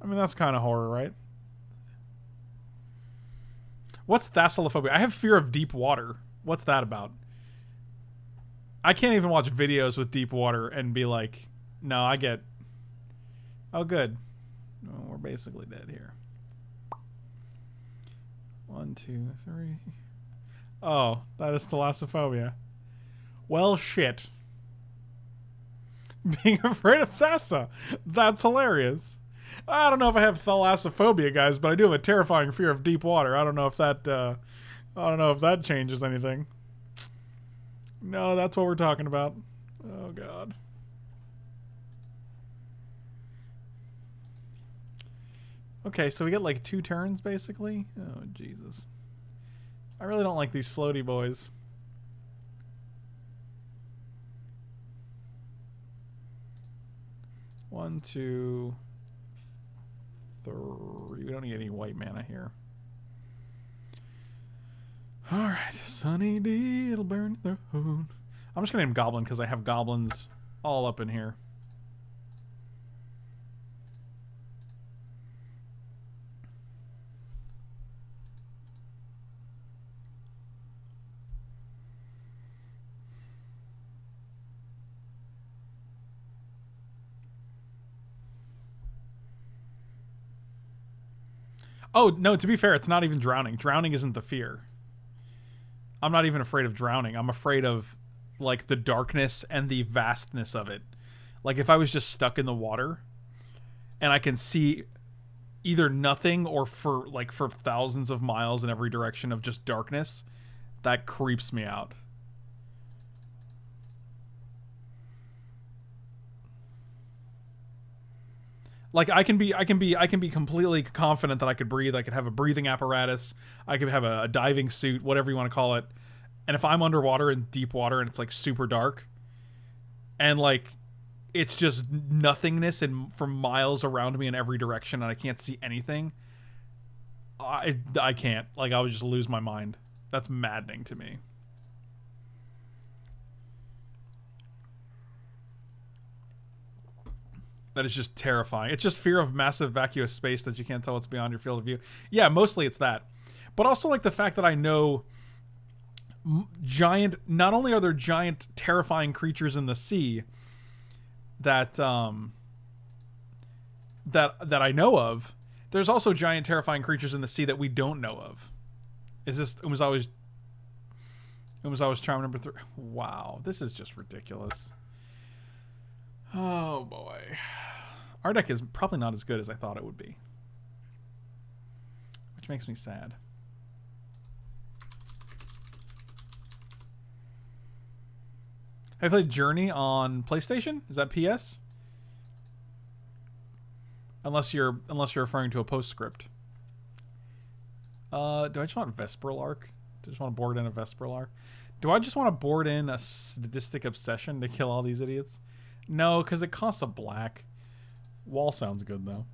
I mean, that's kind of horror, right? What's thalassophobia? I have fear of deep water. What's that about? I can't even watch videos with deep water and be like, no, I get. Oh, good. Well, we're basically dead here. One, two, three. Oh, that is thalassophobia. Well, shit. Being afraid of Thassa. That's hilarious. I don't know if I have thalassophobia, guys, but I do have a terrifying fear of deep water. I don't know if that. Uh, I don't know if that changes anything. No, that's what we're talking about. Oh God. Okay, so we get like two turns basically. Oh Jesus. I really don't like these floaty boys. One, two, three. We don't need any white mana here. Alright, Sunny D, it'll burn the hood. I'm just gonna name Goblin because I have goblins all up in here. Oh, no, to be fair, it's not even drowning. Drowning isn't the fear. I'm not even afraid of drowning. I'm afraid of like the darkness and the vastness of it. Like if I was just stuck in the water and I can see either nothing or for like for thousands of miles in every direction of just darkness, that creeps me out. Like I can be I can be I can be completely confident that I could breathe. I could have a breathing apparatus. I could have a, a, diving suit, whatever you want to call it. And if I'm underwater in deep water and it's like super dark and like it's just nothingness and from miles around me in every direction and I can't see anything, I I can't. Like I would just lose my mind. That's maddening to me. That is just terrifying. It's just fear of massive vacuous space that you can't tell what's beyond your field of view. Yeah, mostly it's that. But also like the fact that I know giant not only are there giant terrifying creatures in the sea that um that that I know of, there's also giant terrifying creatures in the sea that we don't know of. Is this it was always it was always charm number 3. Wow, this is just ridiculous. Oh boy. Our deck is probably not as good as I thought it would be. Which makes me sad. You played Journey on PlayStation? Is that PS? Unless you're unless you're referring to a postscript. Uh, do I just want Vesperlark? Do I just want to board in a Vesperlark? Do I just want to board in a sadistic obsession to kill all these idiots? No, because it costs a black. Wall sounds good, though.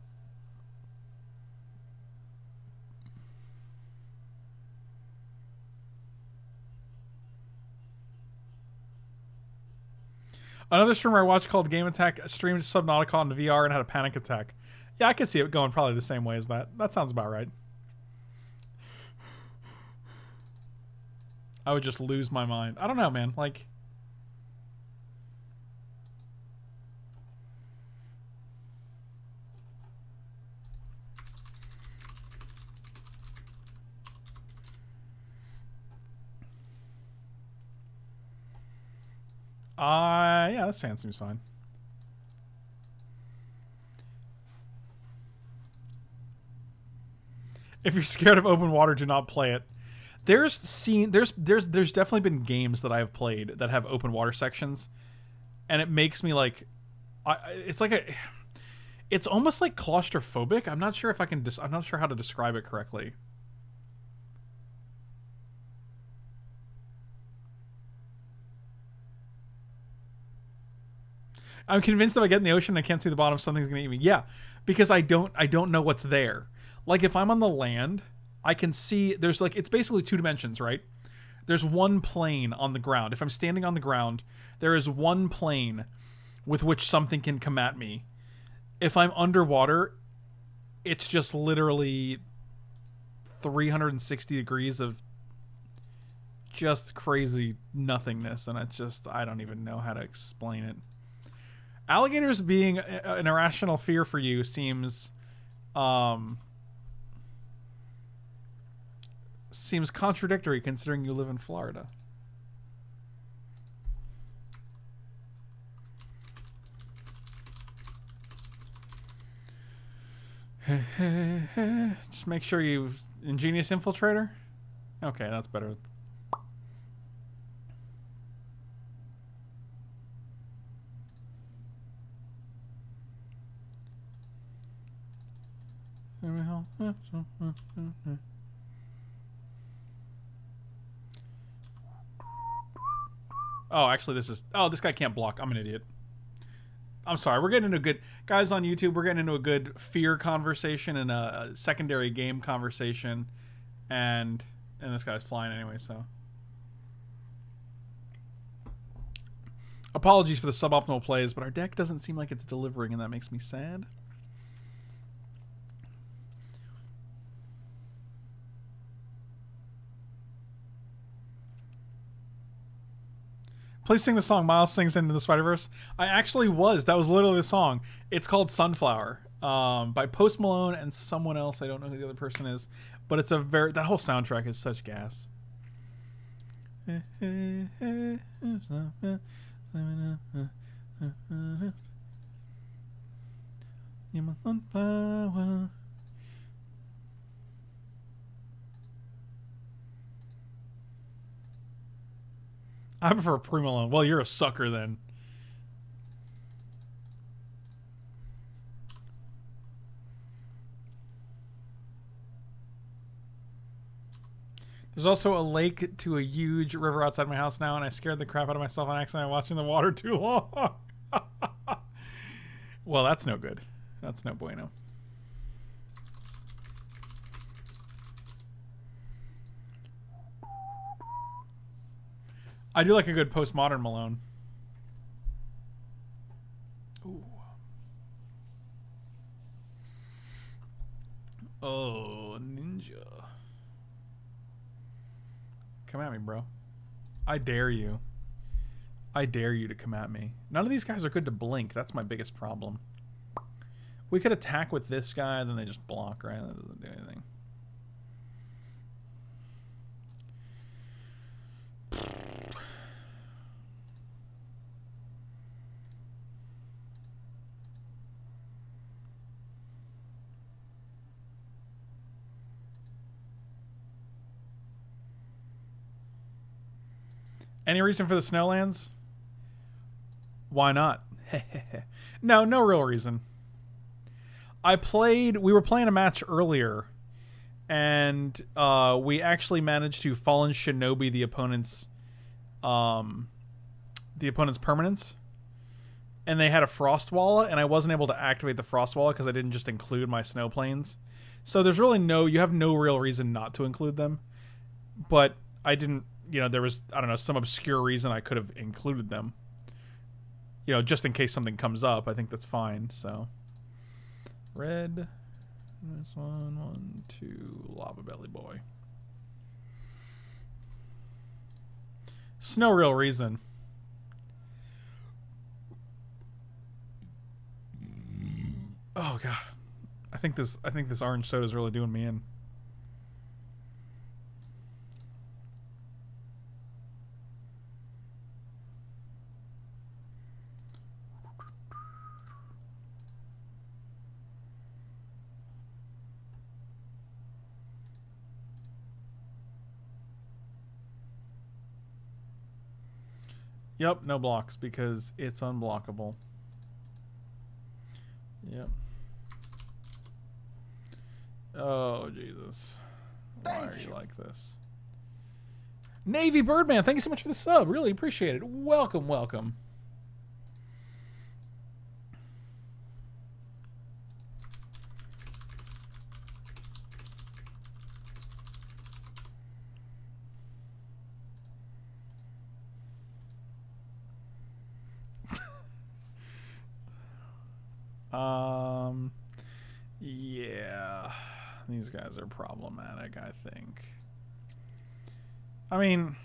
Another streamer I watched called Game Attack streamed Subnautica on VR and had a panic attack. Yeah, I could see it going probably the same way as that. That sounds about right. I would just lose my mind. I don't know, man. Like, Uh, yeah, this fan seems fine. If you're scared of open water, do not play it. There's seen there's there's there's definitely been games that I've played that have open water sections, and it makes me like, I it's like a, it's almost like claustrophobic. I'm not sure if I can. I'm not sure how to describe it correctly. I'm convinced if I get in the ocean and I can't see the bottom, something's gonna eat me. Yeah, because I don't I don't know what's there. Like if I'm on the land, I can see there's like it's basically two dimensions, right? There's one plane on the ground. If I'm standing on the ground, there is one plane with which something can come at me. If I'm underwater, it's just literally 360 degrees of just crazy nothingness and it's just I don't even know how to explain it. Alligators being an irrational fear for you seems um seems contradictory considering you live in Florida. Just make sure you ingenious infiltrator. Okay, that's better. Oh, actually, this is. Oh, this guy can't block. I'm an idiot. I'm sorry. We're getting into a good guys on YouTube. We're getting into a good fear conversation and a, a secondary game conversation, and and this guy's flying anyway. So apologies for the suboptimal plays, but our deck doesn't seem like it's delivering, and that makes me sad. Please sing the song Miles sings into the Spider Verse. I actually was. That was literally the song. It's called Sunflower um, by Post Malone and someone else. I don't know who the other person is, but it's a very that whole soundtrack is such gas. You're my sunflower. I prefer Primalone. Well, you're a sucker then. There's also a lake to a huge river outside my house now, and I scared the crap out of myself on accident watching the water too long. well, that's no good. That's no bueno. I do like a good postmodern Malone. Ooh. Oh, ninja. Come at me, bro. I dare you. I dare you to come at me. None of these guys are good to blink. That's my biggest problem. We could attack with this guy, then they just block, right? That doesn't do anything. Any reason for the Snowlands? Why not? no, no real reason. I played. We were playing a match earlier, and uh, we actually managed to fallen shinobi the opponent's, um, the opponent's permanence, and they had a frost wall, and I wasn't able to activate the frost wall because I didn't just include my snow plains. So there's really no. You have no real reason not to include them, but I didn't. You know, there was I don't know some obscure reason I could have included them. You know, just in case something comes up, I think that's fine. So. Red. This one, one, two, Lavabelly Boy. It's no real reason. Oh god. I think this I think this orange soda is really doing me in. Yep, no blocks because it's unblockable. Yep. Oh, Jesus. Why are you like this? Navy Birdman, thank you so much for the sub. Really appreciate it. Welcome, welcome. Um, yeah, these guys are problematic. I think. I mean.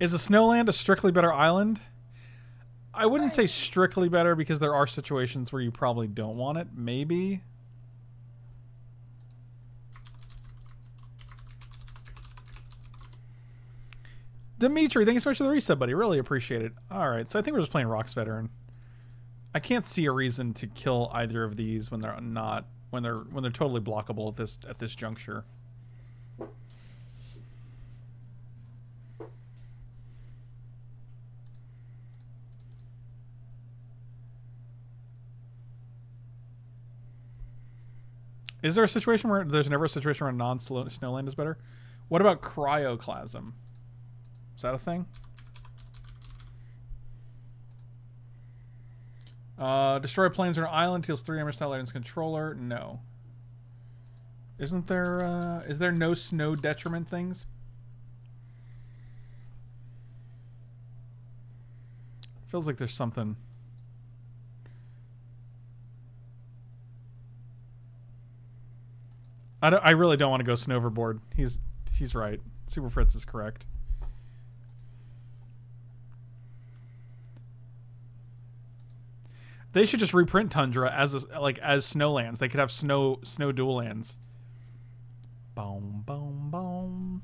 Is a snowland a strictly better island? I wouldn't say strictly better because there are situations where you probably don't want it. Maybe. Dimitri, thank you so much for the reset, buddy. Really appreciate it. All right, so I think we're just playing Rhox Veteran. I can't see a reason to kill either of these when they're not when they're when they're totally blockable at this at this juncture. Is there a situation where there's never a situation where non-snowland is better? What about cryoclasm? Is that a thing? Uh, destroy Plains or an island deals three damage to Aladdin's controller. No. Isn't there? Uh, is there no snow detriment things? Feels like there's something. I, don't, I really don't want to go snowverboard. He's he's right. Super Fritz is correct. They should just reprint Tundra as a, like as snowlands. They could have snow snow dual lands. Boom boom boom.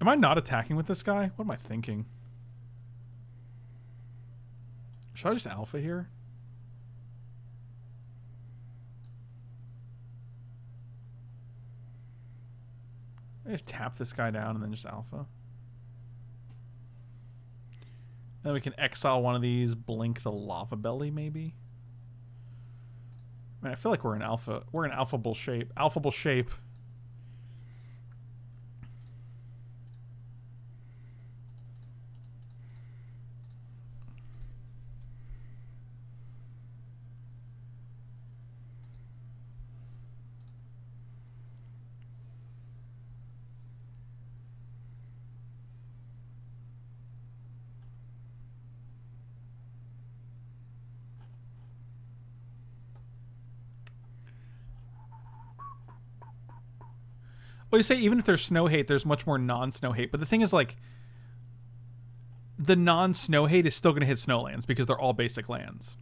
Am I not attacking with this guy? What am I thinking? Should I just alpha here? I just tap this guy down and then just alpha. Then we can exile one of these, blink the Lavabelly maybe. Man, I feel like we're in alpha. We're in alphable shape. Alphable shape. Well, you say even if there's snow hate, there's much more non-snow hate. But the thing is, like, the non-snow hate is still going to hit snowlands because they're all basic lands.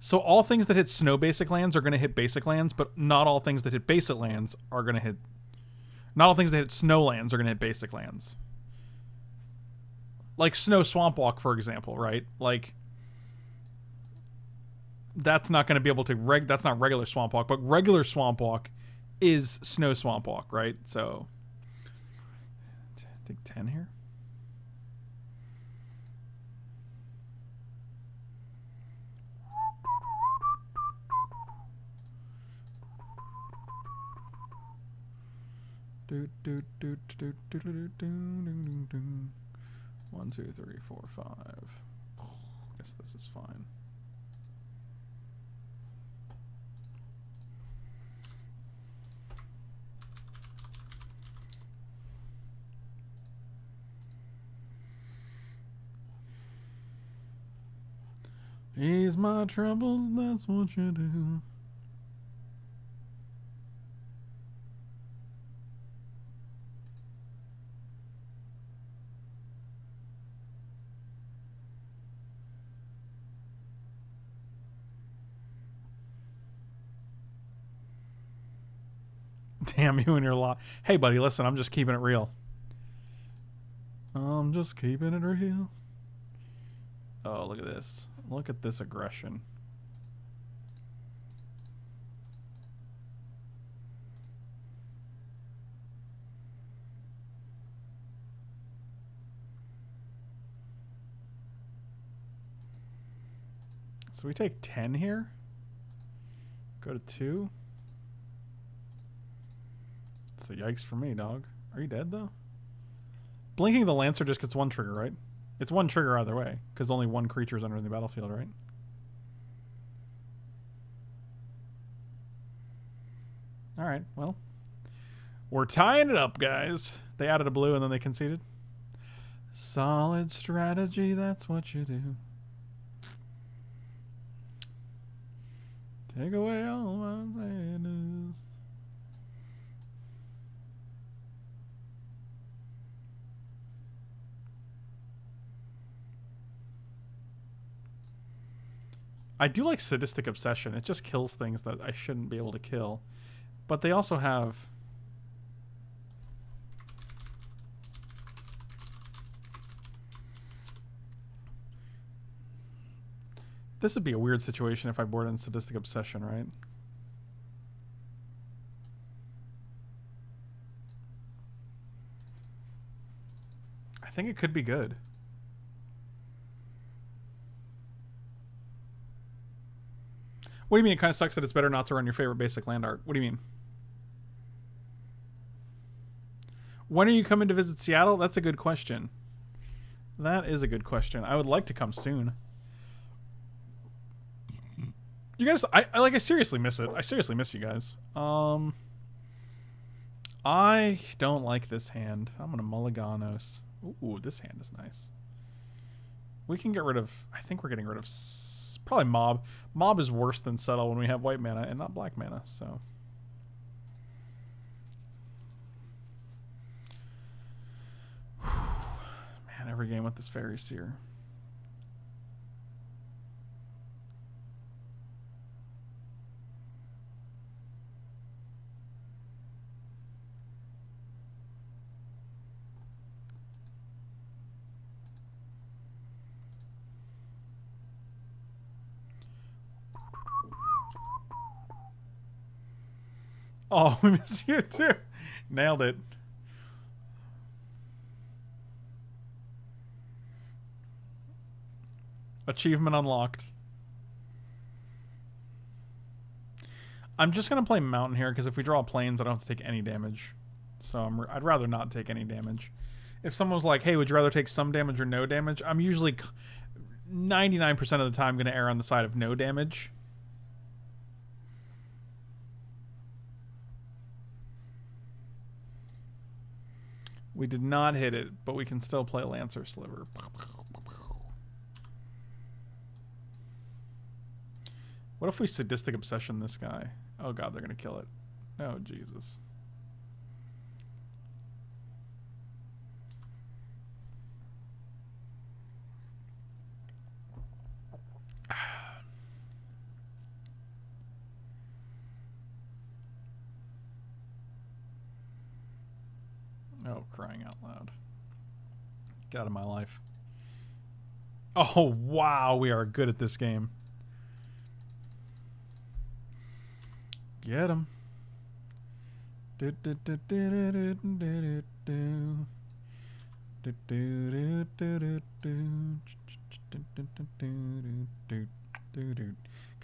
So all things that hit snow basic lands are going to hit basic lands, but not all things that hit basic lands are going to hit. Not all things that hit snow lands are going to hit basic lands. Like snow swamp walk, for example, right? Like that's not going to be able to reg. That's not regular swamp walk, but regular swamp walk is snow swamp walk, right? So I think ten here. One, two, three, four, five. Guess this is fine. Ease my troubles, that's what you do. Damn you and your lot. Hey, buddy, listen, I'm just keeping it real. I'm just keeping it real. Oh, look at this. Look at this aggression. So we take 10 here. Go to 2. So yikes for me, dog. Are you dead, though? Blinking the Lancer just gets one trigger, right? It's one trigger either way, because only one creature is entering the battlefield, right? Alright, well. We're tying it up, guys. They added a blue and then they conceded. Solid strategy, that's what you do. Take away all my sadness. I do like sadistic obsession. It just kills things that I shouldn't be able to kill. But they also have This would be a weird situation if I board in sadistic obsession, right? I think it could be good. What do you mean it kind of sucks that it's better not to run your favorite basic land art? What do you mean? When are you coming to visit Seattle? That's a good question. That is a good question. I would like to come soon. You guys, I, I like. I seriously miss it. I seriously miss you guys. Um, I don't like this hand. I'm gonna mulliganos. Ooh, this hand is nice. We can get rid of. I think we're getting rid of probably mob. Mob is worse than settle when we have white mana and not black mana. So. Man, every game with this faerie seer. Oh, we miss you too. Nailed it. Achievement unlocked. I'm just going to play Mountain here because if we draw Plains, I don't have to take any damage. So I'm, I'd rather not take any damage. If someone was like, hey, would you rather take some damage or no damage? I'm usually 99% of the time going to err on the side of no damage. We did not hit it, but we can still play Lancer Sliver. What if we sadistic obsession this guy? Oh god, they're gonna kill it. Oh Jesus. Oh, crying out loud. Get out of my life. Oh, wow, we are good at this game. Get him. Can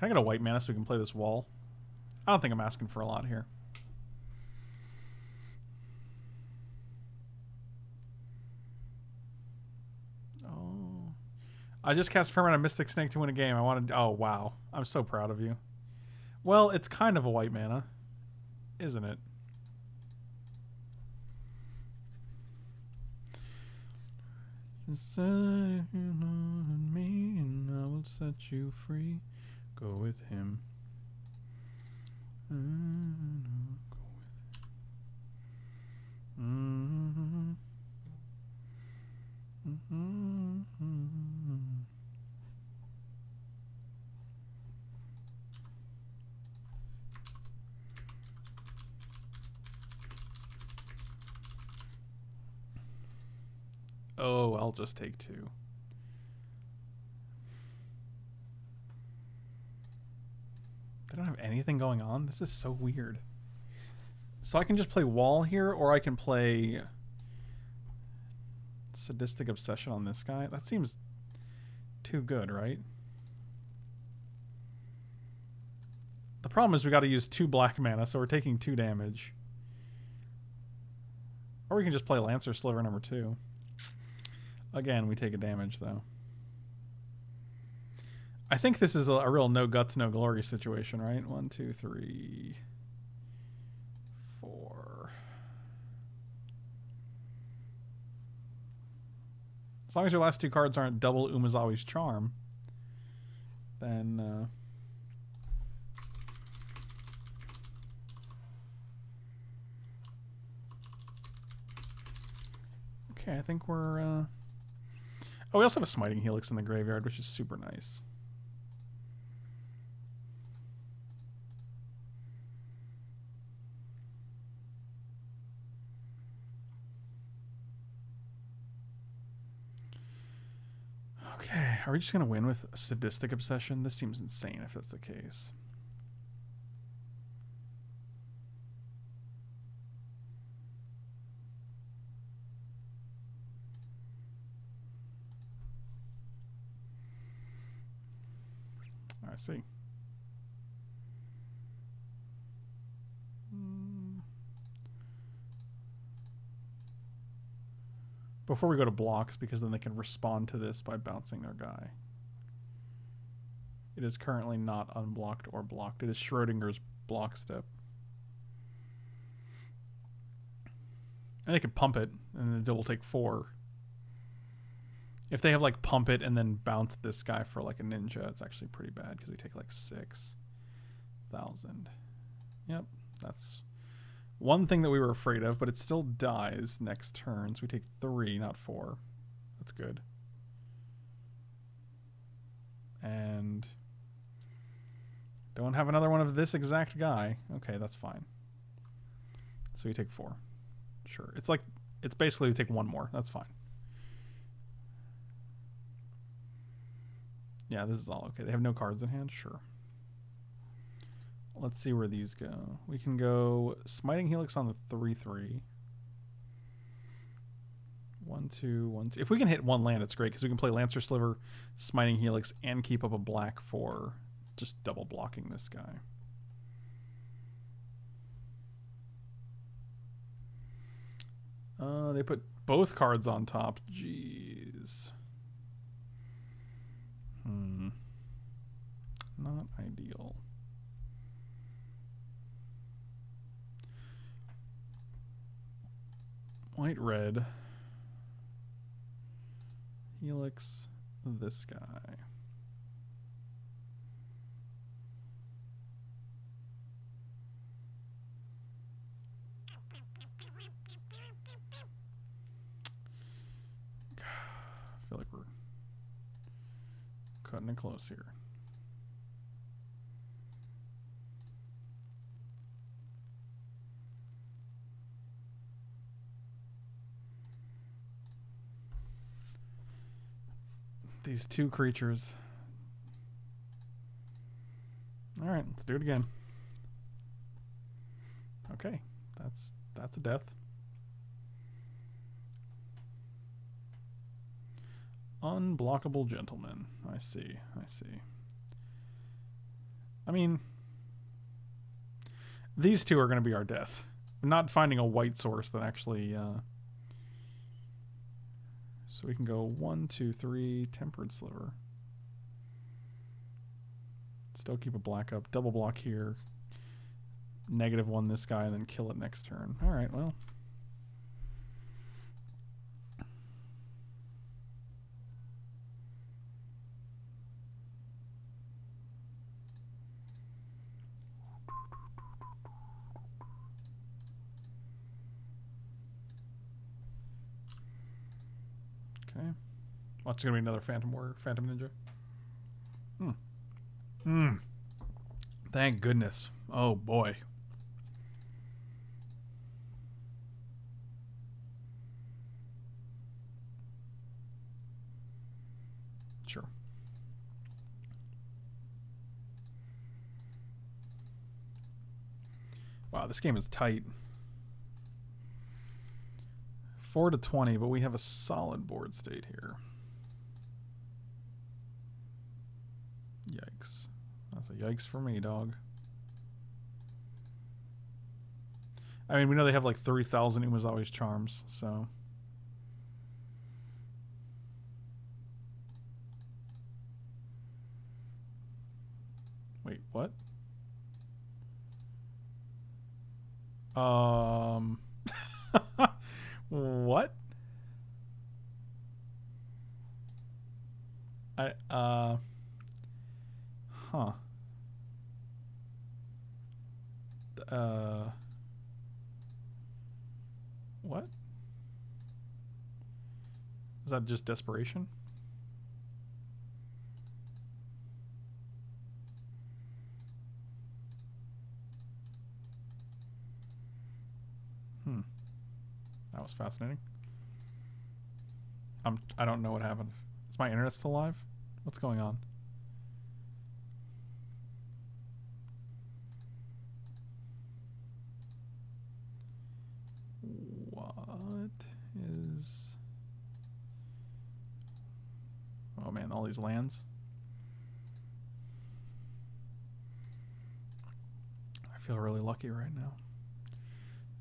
I get a white mana so we can play this wall? I don't think I'm asking for a lot here. Oh. I just cast Ferment on Mystic Snake to win a game. I wanted. Oh wow! I'm so proud of you. Well, it's kind of a white mana, isn't it? On me, and I will set you free. Go with him. Mm, Go Oh, I'll just take two. They don't have anything going on? This is so weird. So I can just play wall here, or I can play sadistic obsession on this guy. That seems too good, right? The problem is we got to use two black mana, so we're taking two damage. Or we can just play Lancer Sliver number two. Again, we take a damage though. I think this is a, a real no guts, no glory situation, right? One, two, three, four. As long as your last two cards aren't double Umezawa's charm, then uh, Okay, I think we're uh Oh, we also have a smiting helix in the graveyard, which is super nice. Okay, are we just gonna win with sadistic obsession? This seems insane if that's the case. I see. Before we go to blocks, because then they can respond to this by bouncing their guy. It is currently not unblocked or blocked. It is Schrodinger's block step. And they can pump it, and then it will take four. If they have like pump it and then bounce this guy for like a ninja, it's actually pretty bad because we take like six thousand. Yep, that's one thing that we were afraid of, but it still dies next turn. So we take three, not four. That's good. And don't have another one of this exact guy. Okay, that's fine. So we take four. Sure. It's like, it's basically we take one more. That's fine. Yeah, this is all okay. They have no cards in hand? Sure. Let's see where these go. We can go Smiting Helix on the 3-3. One, two, one, two. If we can hit one land, it's great because we can play Lancer Sliver, Smiting Helix, and keep up a black for just double blocking this guy. Uh, they put both cards on top. Jeez. Hmm. Not ideal. White red. Helix this guy. I feel like we're cutting it close here. These two creatures. All right, let's do it again. Okay, that's that's a death. Unblockable gentleman. I see. I see. I mean, these two are going to be our death. We're not finding a white source that actually. Uh, so we can go one, two, three, tempered sliver. Still keep a black up. Double block here. Negative one this guy, and then kill it next turn. All right, well. Okay. Watch it's gonna be another Phantom Warrior, Phantom Ninja. Hmm. Hmm. Thank goodness. Oh boy. Sure. Wow, this game is tight. 4 to 20, but we have a solid board state here. So yikes for me, dog. I mean, we know they have like 3,000 Umezawa's charms, so... Wait, what? Um... what? I, uh... Huh. Uh. What? Is that just desperation? Hmm. That was fascinating. I'm I don't know what happened. Is my internet still live? What's going on? What is Oh man, all these lands. I feel really lucky right now.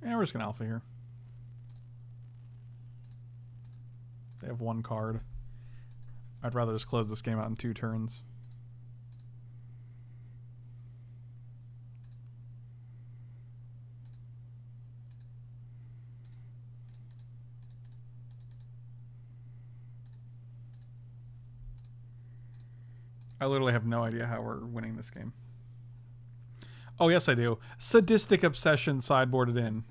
Yeah, we're just gonna alpha here. They have one card. I'd rather just close this game out in two turns. I literally have no idea how we're winning this game. Oh, yes, I do. Sadistic Obsession sideboarded in.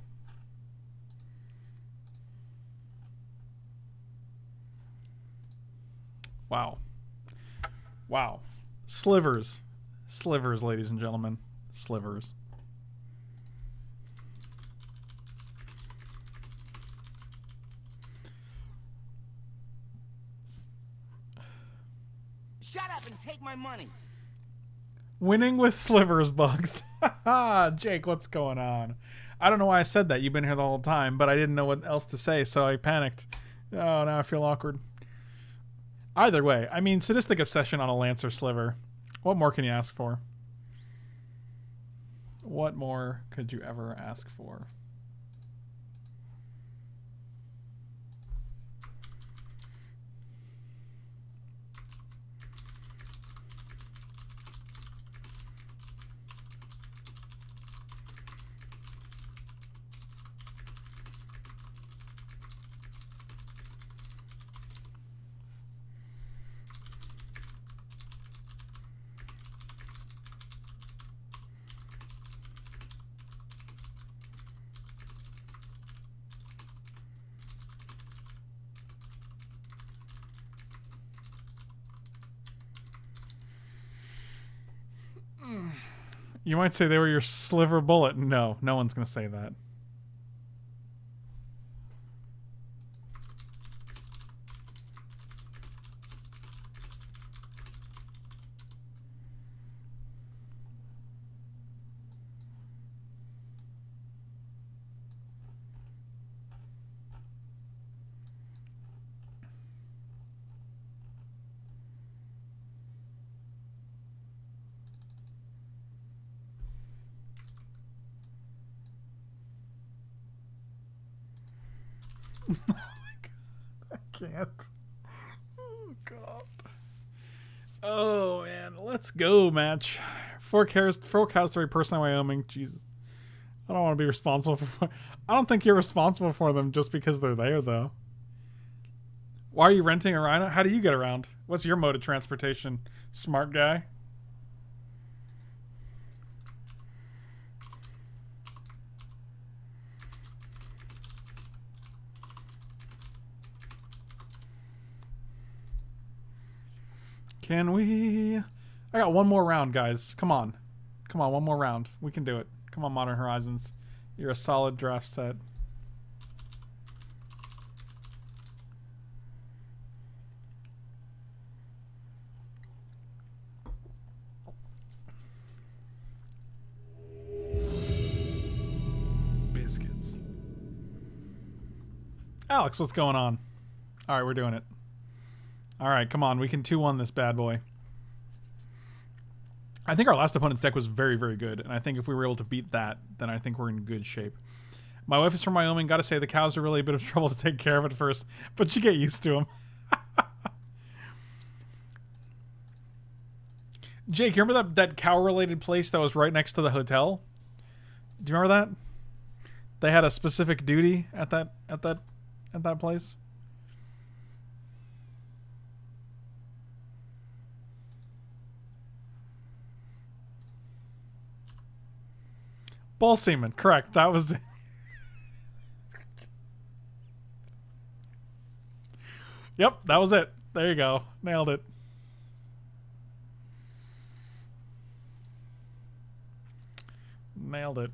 Wow. Wow. Slivers. Slivers, ladies and gentlemen. Slivers. Shut up and take my money. Winning with slivers bugs. Jake, what's going on? I don't know why I said that. You've been here the whole time, but I didn't know what else to say, so I panicked. Oh, now I feel awkward. Either way, I mean, sadistic obsession on a Lancer sliver. What more can you ask for? What more could you ever ask for? You might say they were your sliver bullet. No, no one's going to say that. I can't. Oh god. Oh man, let's go match. Forecast forecast three person in Wyoming. Jesus. I don't want to be responsible for I don't think you're responsible for them just because they're there though. Why are you renting a rhino? How do you get around? What's your mode of transportation? Smart guy? Can we? I got one more round, guys. Come on. Come on, one more round. We can do it. Come on, Modern Horizons. You're a solid draft set. Biscuits. Alex, what's going on? All right, we're doing it. All right, come on. We can 2-1 this bad boy. I think our last opponent's deck was very, very good, and I think if we were able to beat that, then I think we're in good shape. My wife is from Wyoming. Got to say, the cows are really a bit of trouble to take care of at first, but you get used to them. Jake, you remember that that cow related place that was right next to the hotel? Do you remember that? They had a specific duty at that at that at that place. Bull semen, correct. That was. yep, that was it. There you go. Nailed it. Nailed it.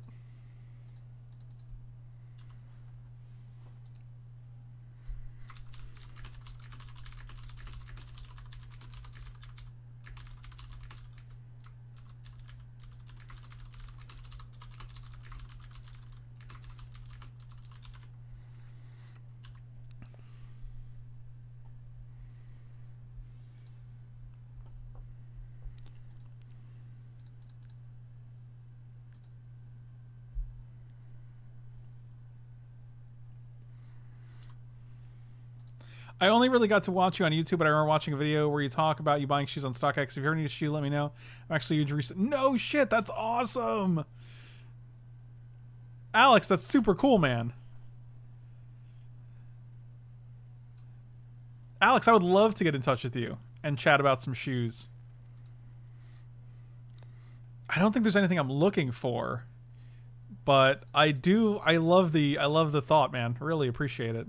I only really got to watch you on YouTube, but I remember watching a video where you talk about you buying shoes on StockX. If you ever need a shoe, let me know. I'm actually a huge recent. No shit, that's awesome. Alex, that's super cool, man. Alex, I would love to get in touch with you and chat about some shoes. I don't think there's anything I'm looking for, but I do. I love the. I love the thought, man. Really appreciate it.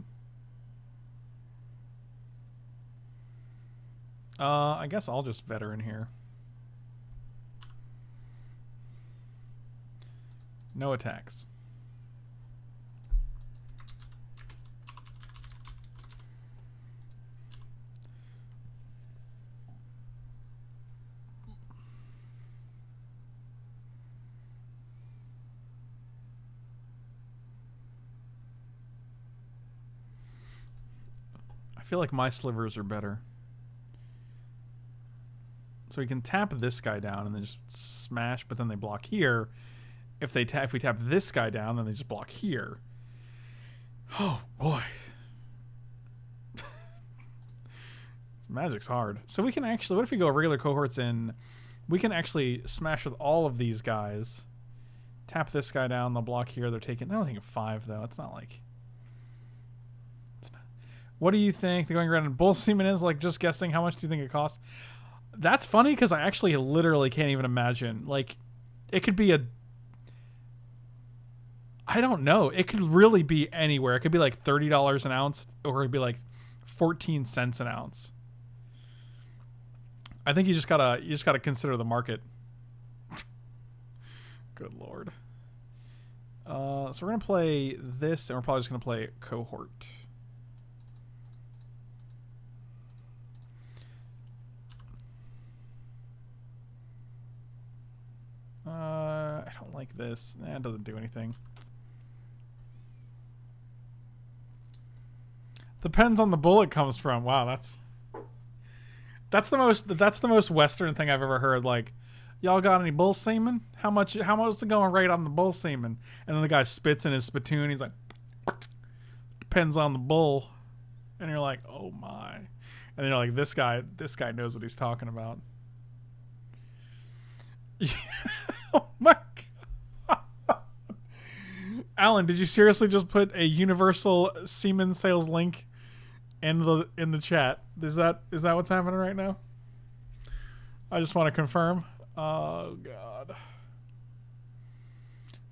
Uh, I guess I'll just veteran here. No attacks. I feel like my slivers are better. So we can tap this guy down and then just smash, but then they block here. If they tap, if we tap this guy down, then they just block here. Oh boy, magic's hard. So we can actually, what if we go regular cohorts in? We can actually smash with all of these guys. Tap this guy down, they'll block here. They're taking. They're only taking five though. It's not like. It's not, what do you think the going around in bull semen is? Like just guessing. How much do you think it costs? That's funny because I actually literally can't even imagine. Like, it could be a. I don't know. It could really be anywhere. It could be like thirty dollars an ounce, or it could be like fourteen cents an ounce. I think you just gotta you just gotta consider the market. Good lord. Uh, so we're gonna play this, and we're probably just gonna play cohort. I don't like this. That eh, doesn't do anything. Depends on the bull it comes from. Wow, that's that's the most that's the most Western thing I've ever heard. Like, y'all got any bull semen? How much? How much is it going right on the bull semen? And then the guy spits in his spittoon. He's like, depends on the bull. And you're like, oh my. And you're like, this guy, this guy knows what he's talking about. oh my. Alan, did you seriously just put a universal semen sales link in the in the chat? Is that is that what's happening right now? I just want to confirm. Oh god.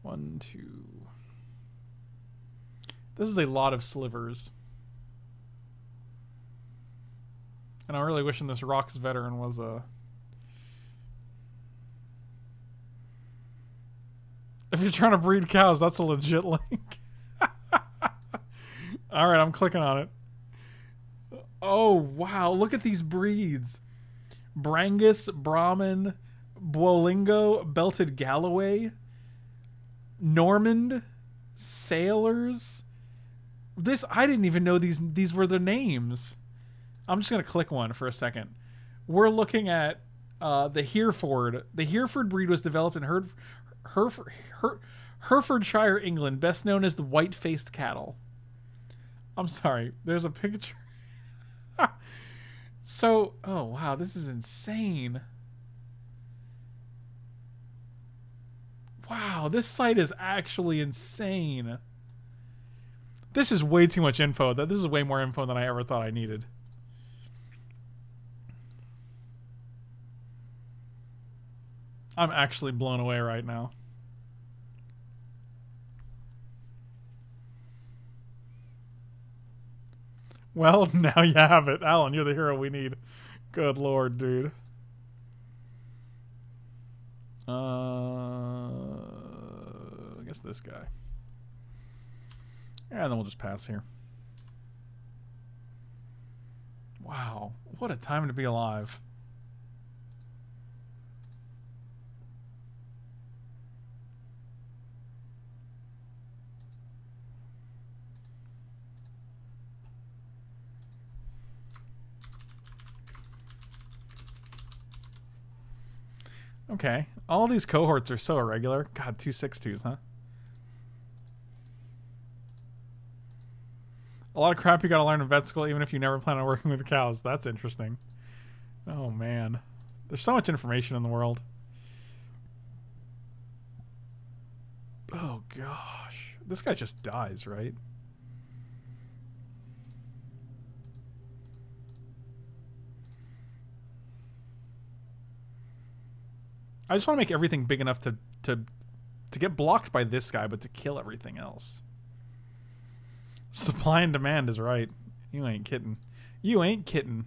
One, two. This is a lot of slivers. And I'm really wishing this Rhox veteran was a If you're trying to breed cows, that's a legit link. All right, I'm clicking on it. Oh, wow. Look at these breeds. Brangus, Brahman, Bolingo, Belted Galloway, Normand, Sailors. This I didn't even know these these were the names. I'm just gonna click one for a second. We're looking at uh, the Hereford. The Hereford breed was developed in Her- Herf- Her- Herefordshire, England, best known as the white faced cattle. I'm sorry, there's a picture. so, oh wow, this is insane. Wow, this site is actually insane. This is way too much info. This is way more info than I ever thought I needed. I'm actually blown away right now. Well, now you have it. Alan, you're the hero we need. Good lord, dude. Uh, I guess this guy. And then we'll just pass here. Wow, what a time to be alive. Okay. All these cohorts are so irregular. God, two six twos, huh? A lot of crap you gotta learn in vet school, even if you never plan on working with cows. That's interesting. Oh man. There's so much information in the world. Oh gosh. This guy just dies, right? I just want to make everything big enough to to to get blocked by this guy, but to kill everything else. Supply and demand is right. You ain't kidding. You ain't kidding.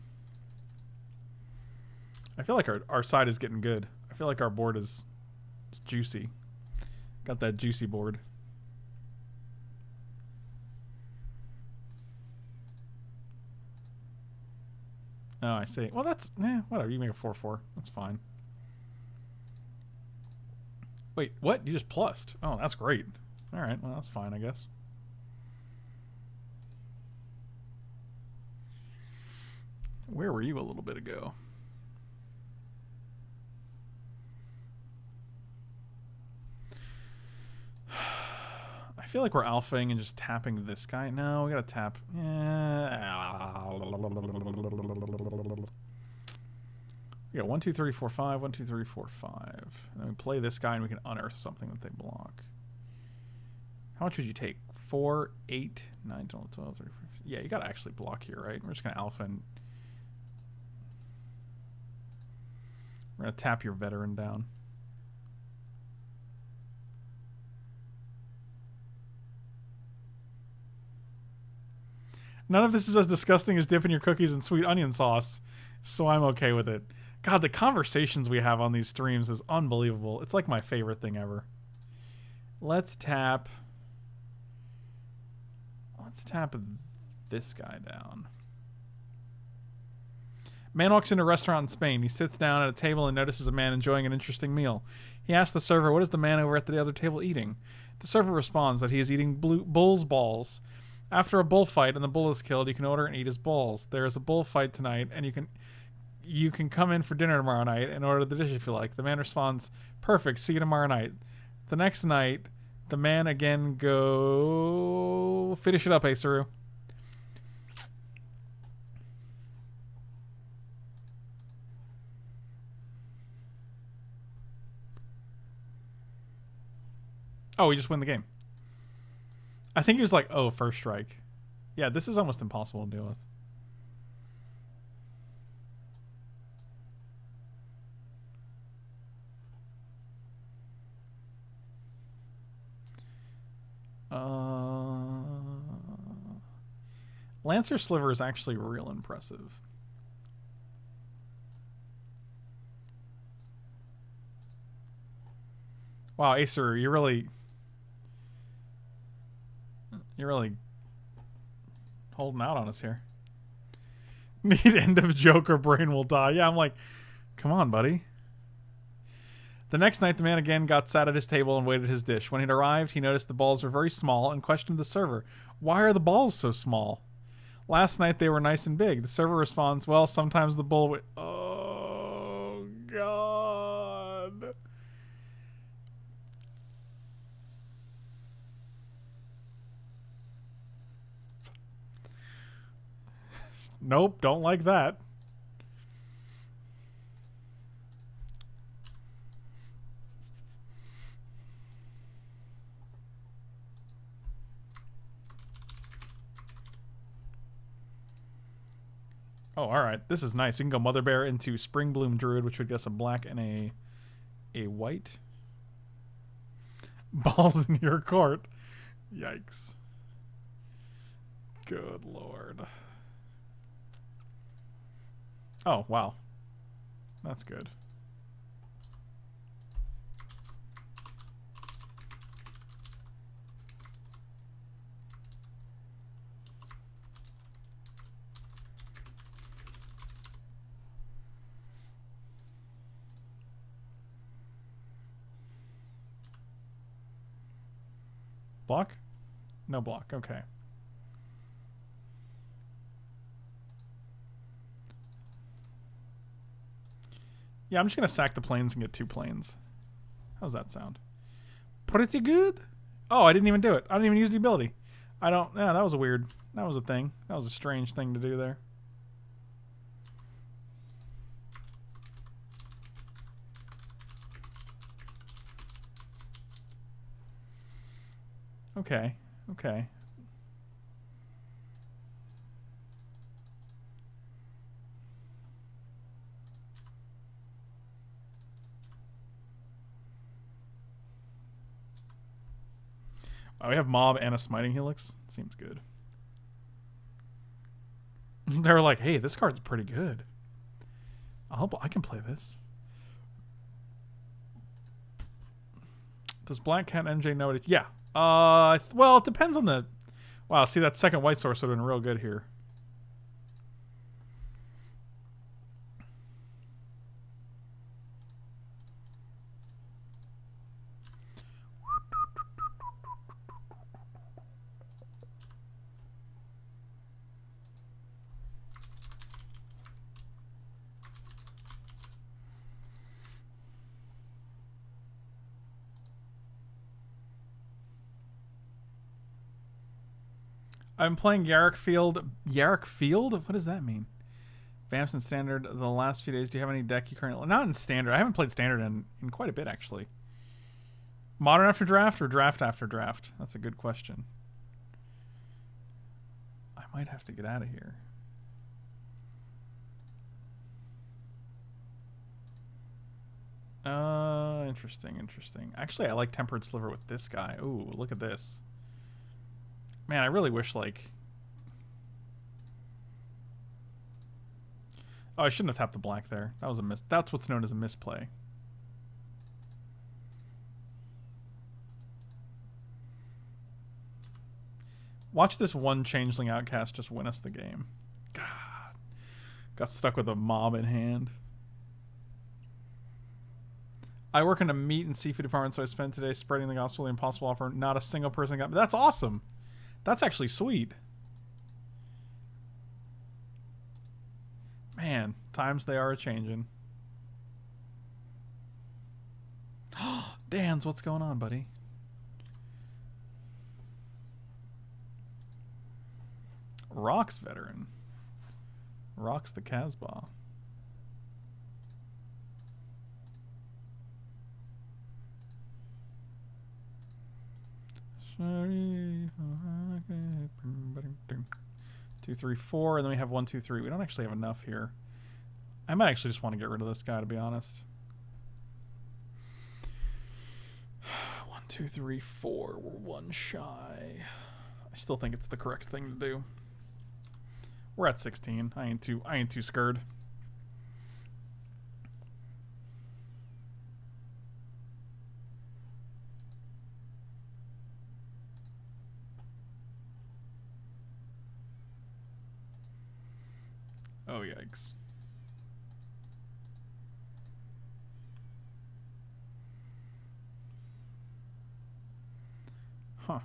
I feel like our our side is getting good. I feel like our board is juicy. Got that juicy board. Oh, I see. Well, that's eh, whatever. You make a four four. That's fine. Wait, what? You just plussed. Oh, that's great. Alright, well, that's fine, I guess. Where were you a little bit ago? I feel like we're alphaing and just tapping this guy. No, we gotta tap. Yeah. We got one, two, three, four, five. One, two, three, four, five. And then we play this guy, and we can unearth something that they block. How much would you take? Four, eight, nine, 12, 12 13, 14. Yeah, you got to actually block here, right? We're just to alpha and... We're to tap your veteran down. None of this is as disgusting as dipping your cookies in sweet onion sauce, so I'm okay with it. God, the conversations we have on these streams is unbelievable. It's like my favorite thing ever. Let's tap. Let's tap this guy down. Man walks into a restaurant in Spain. He sits down at a table and notices a man enjoying an interesting meal. He asks the server, What is the man over at the other table eating? The server responds that he is eating blue, bull's balls. After a bullfight and the bull is killed, you can order and eat his balls. There is a bullfight tonight, and you can you can come in for dinner tomorrow night and order the dish if you like. The man responds, Perfect, see you tomorrow night. The next night, the man again go finish it up, Asaru. Oh, we just win the game. I think he was like, oh, first strike. Yeah, this is almost impossible to deal with. Uh, Lancer Sliver is actually real impressive. Wow, Acer, you really you're really holding out on us here. Need end of Joker brain will die. Yeah, I'm like, come on, buddy. The next night, the man again got sat at his table and waited his dish. When he arrived, he noticed the balls were very small and questioned the server, Why are the balls so small? Last night they were nice and big. The server responds, Well, sometimes the bull. W- oh, God. Nope, don't like that. Oh, all right. This is nice. We can go Mother Bear into Springbloom Druid, which would get us a black and a a white. Balls in your court. Yikes. Good lord. Oh, wow. That's good. Block? No block. Okay. Yeah, I'm just gonna sack the Plains and get two Plains. How's that sound? Pretty good. Oh, I didn't even do it. I didn't even use the ability. I don't. Yeah, that was a weird. That was a thing. That was a strange thing to do there. Okay. Okay. We have Mob and a Smiting Helix. Seems good. They're like, hey, this card's pretty good. I'll, I can play this. Does Black Cat NJ know it? Yeah. Uh, well, it depends on the... Wow, see, that second white source would have been real good here. I'm playing Yarrick Field. Yarrick Field? What does that mean? Vamps in Standard the last few days. Do you have any deck you currently... Not in Standard. I haven't played Standard in, in quite a bit, actually. Modern after draft or draft after draft? That's a good question. I might have to get out of here. Uh, interesting, interesting. Actually, I like Tempered Sliver with this guy. Ooh, look at this. Man, I really wish, like... Oh, I shouldn't have tapped the black there. That was a miss. That's what's known as a misplay. Watch this one changeling outcast just win us the game. God. Got stuck with a mob in hand. I work in a meat and seafood department, so I spent today spreading the gospel of the impossible offer. Not a single person got me. That's awesome. That's actually sweet. Man, times they are a changing. Dan's, what's going on, buddy? Rhox veteran. Rocks the Casbah. Two, three, four, and then we have one, two, three. We don't actually have enough here. I might actually just want to get rid of this guy, to be honest. One, two, three, four. We're one shy. I still think it's the correct thing to do. We're at 16. I ain't too I ain't too scared. Oh yikes. Huh.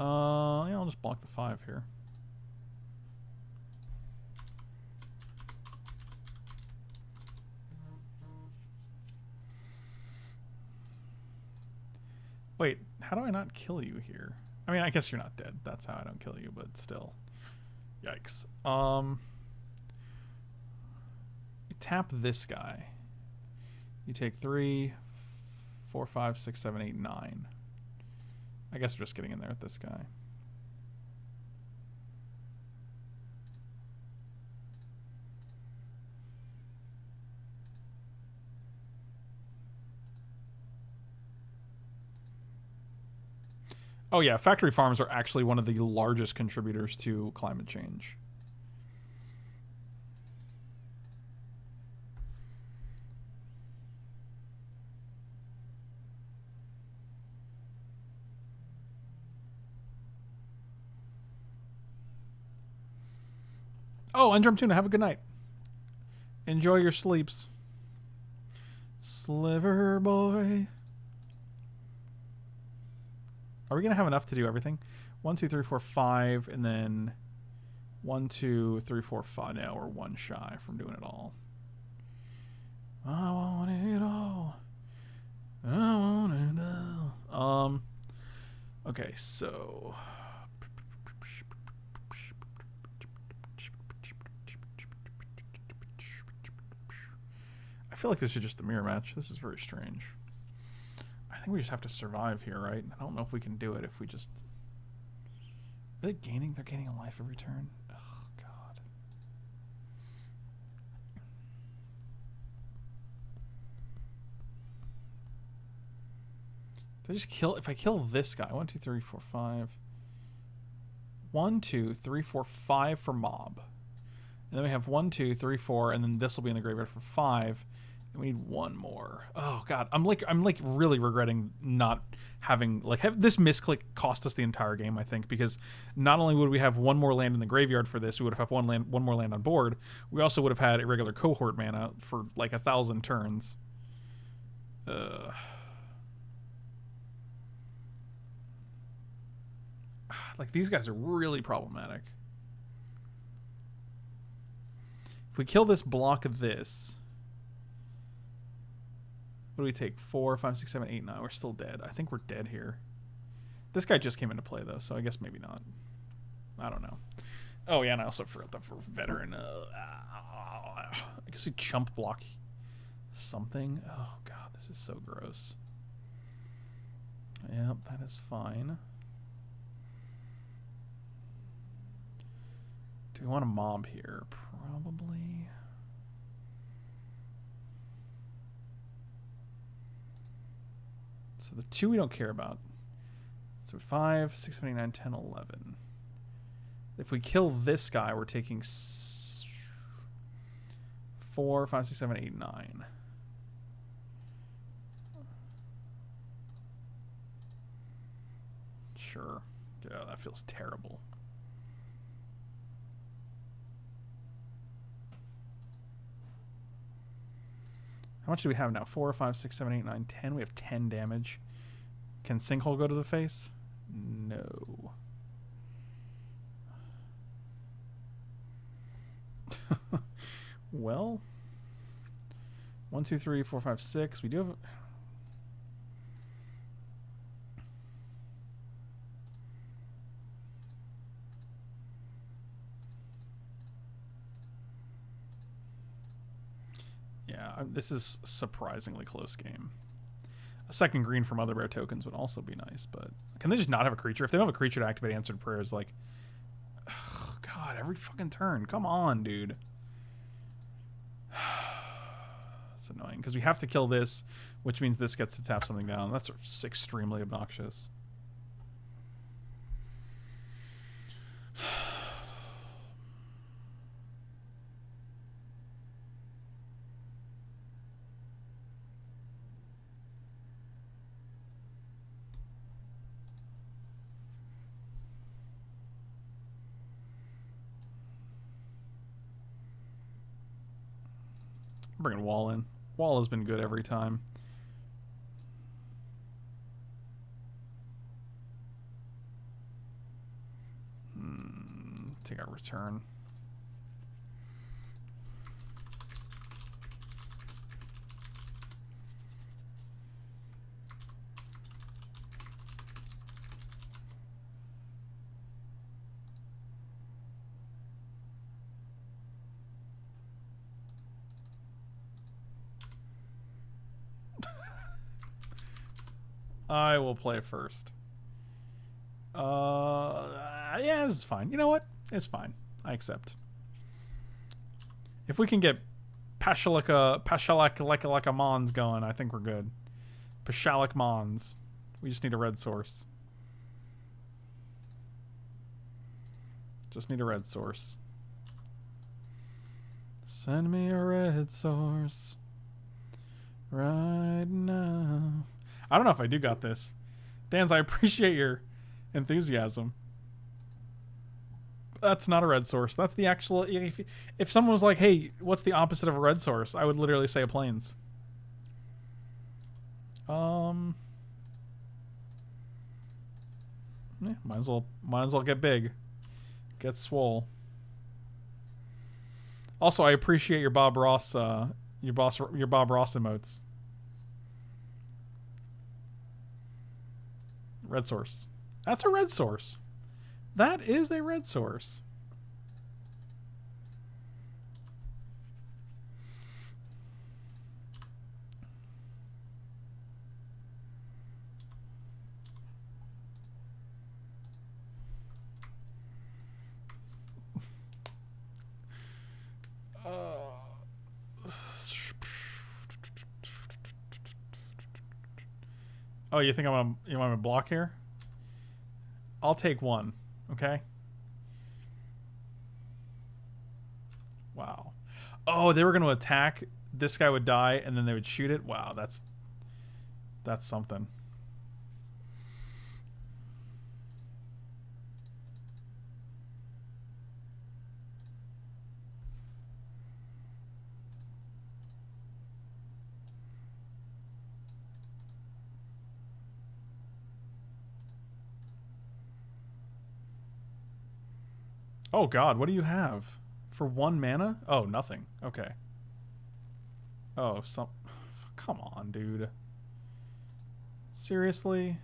Uh, yeah, I'll just block the five here. Wait, how do I not kill you here? I mean, I guess you're not dead. That's how I don't kill you, but still. Yikes. Um, tap this guy. You take three, four, five, six, seven, eight, nine. I guess we're just getting in there with this guy. Oh yeah, factory farms are actually one of the largest contributors to climate change. Oh, Undrum Tuna, have a good night. Enjoy your sleeps. Sliver boy. Are we gonna have enough to do everything? One, two, three, four, five, and then one, two, three, four, five. No, we're one shy from doing it all. I want it all. I want it all. Um. Okay, so. I feel like this is just a mirror match. This is very strange. I think we just have to survive here, right? I don't know if we can do it if we just. Are they gaining? They're gaining a life every turn. Oh God. Do I just kill? If I kill this guy, one, two, three, four, five. One, two, three, four, five for mob. And then we have one, two, three, four, and then this will be in the graveyard for five. We need one more. Oh god, I'm like I'm like really regretting not having like have, this misclick cost us the entire game. I think because not only would we have one more land in the graveyard for this, we would have had one land one more land on board. We also would have had irregular cohort mana for like a thousand turns. Uh. Like these guys are really problematic. If we kill this block of this, what do we take? Four, five, six, seven, eight, nine. We're still dead. I think we're dead here. This guy just came into play though, so I guess maybe not. I don't know. Oh yeah, and I also forgot for veteran. Uh, I guess we chump block something. Oh god, this is so gross. Yep, that is fine. Do we want a mob here? Probably. So the two we don't care about. So 5, 6, 7, 8, 9, 10, 11. If we kill this guy, we're taking 4, 5, 6, 7, 8, 9. Sure. Yeah, that feels terrible. How much do we have now? 4, 5, 6, 7, 8, 9, 10. We have 10 damage. Can Sinkhole go to the face? No. well, 1, 2, 3, 4, 5, 6. We do have... Yeah, this is surprisingly close game. A second green from other rare tokens would also be nice, but can they just not have a creature? If they don't have a creature to activate answered prayers, like, God, every fucking turn. Come on, dude. It's annoying because we have to kill this, which means this gets to tap something down. That's extremely obnoxious. I'm bringing Wall Wall has been good every time. Hmm, take our return. I will play first. Uh, yeah, this is fine. You know what? It's fine. I accept. If we can get Pashalika, Pashalika Mons going, I think we're good. Pashalik Mons. We just need a red source. Just need a red source. Send me a red source I don't know if I do got this. Dan's, I appreciate your enthusiasm. That's not a red source. That's the actual. If, if someone was like, hey, what's the opposite of a red source? I would literally say a plains. Um. Yeah, might as well might as well get big. Get swole. Also, I appreciate your Bob Ross uh your boss your Bob Ross emotes. Red source. That's a red source. That is a red source. Oh, you think I'm gonna you want me to block here? I'll take one. Okay. Wow. Oh, they were gonna attack. This guy would die, and then they would shoot it. Wow, that's that's something. Oh god, what do you have? For one mana? Oh, nothing. Okay. Oh, some... Come on, dude. Seriously?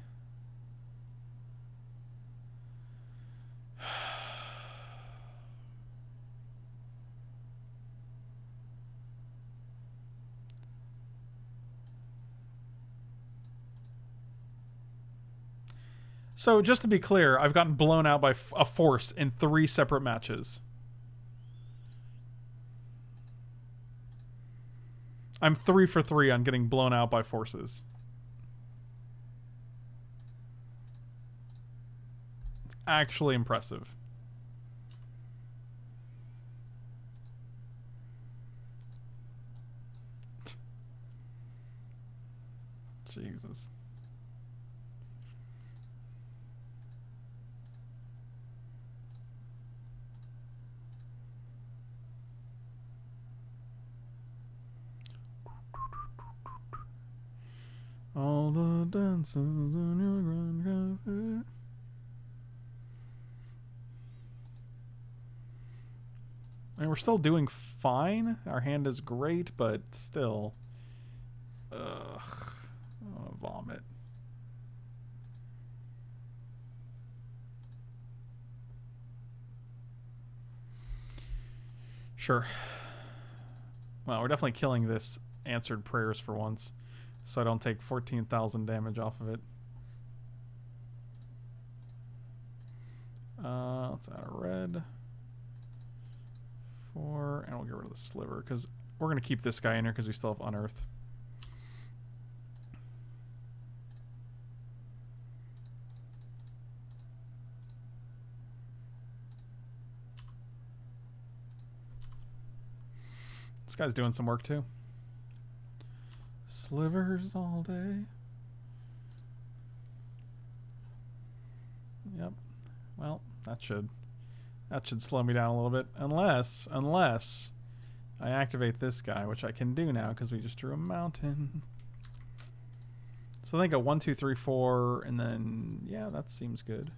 So just to be clear, I've gotten blown out by a force in three separate matches. I'm three for three on getting blown out by forces. actually impressive. Jesus. All the dances in your grand cafe. I mean, we're still doing fine. Our hand is great, but still. Ugh. Vomit. Sure. Well, we're definitely killing this answered prayers for once so I don't take 14,000 damage off of it. Uh, let's add a red. Four, and we'll get rid of the sliver, because we're going to keep this guy in here because we still have Unearth. This guy's doing some work too. Slivers all day. Yep. Well, that should that should slow me down a little bit. Unless, unless I activate this guy, which I can do now because we just drew a mountain. So I think a one, two, three, four, and then yeah, that seems good.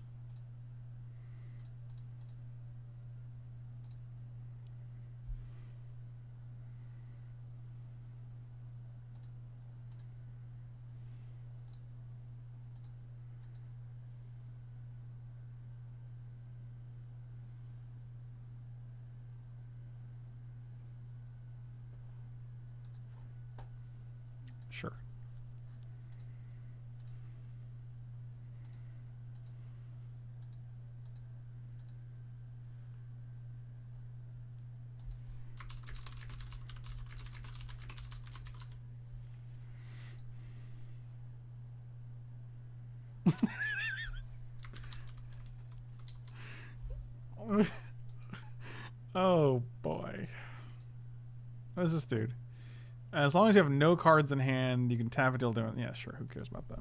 Sure. oh boy. What is this dude? As long as you have no cards in hand, you can tap a deal doing. Yeah, sure. Who cares about that?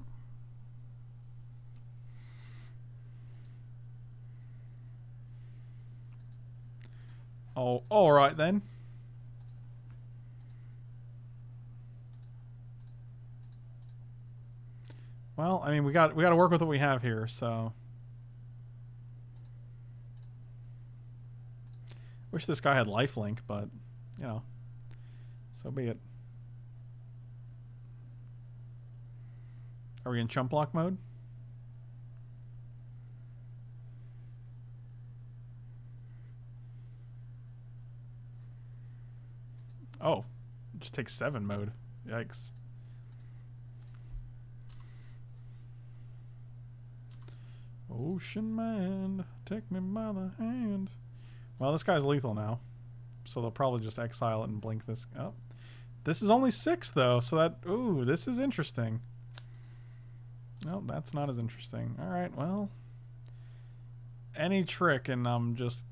Oh, all right then. Well, I mean, we got we got to work with what we have here, so. Wish this guy had lifelink, but you know, so be it. Are we in chump block mode? Oh, just take seven mode. Yikes. Ocean man, take me by the hand. Well, this guy's lethal now. So they'll probably just exile it and blink this. Oh. This is only six, though, so that... Ooh, this is interesting. No, that's not as interesting. Alright, well... Any trick and I'm just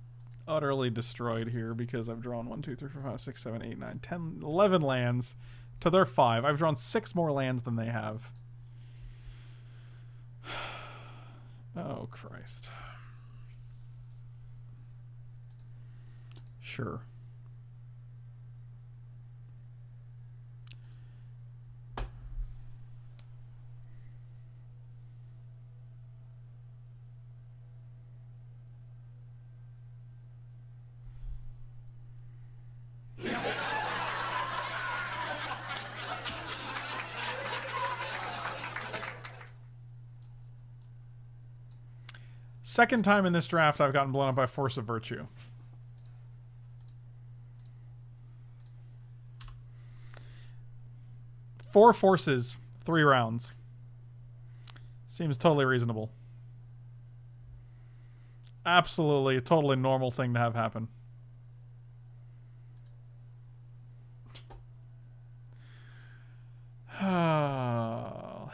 utterly destroyed here because I've drawn 1, 2, 3, 4, 5, 6, 7, 8, 9, 10, 11 lands to their 5. I've drawn 6 more lands than they have. Oh, Christ. Sure. Second time in this draft I've gotten blown up by Force of Virtue. Four forces, three rounds. Seems totally reasonable. Absolutely, totally normal thing to have happen.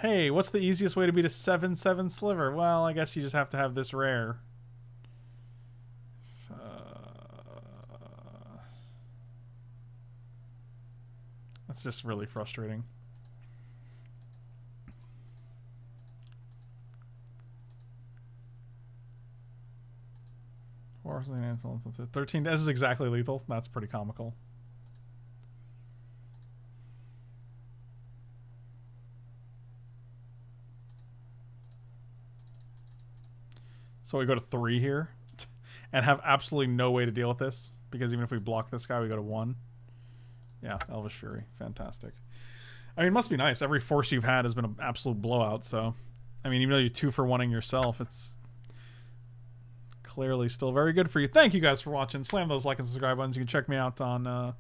Hey, what's the easiest way to beat a 7-7 sliver? Well, I guess you just have to have this rare. Uh, that's just really frustrating. Thirteen. This is exactly lethal. That's pretty comical. So we go to three here and have absolutely no way to deal with this because even if we block this guy, we go to one. Yeah, Elvish Fury. Fantastic. I mean, it must be nice. Every force you've had has been an absolute blowout. So, I mean, even though you're two for oneing yourself, it's clearly still very good for you. Thank you guys for watching. Slam those like and subscribe buttons. You can check me out on uh,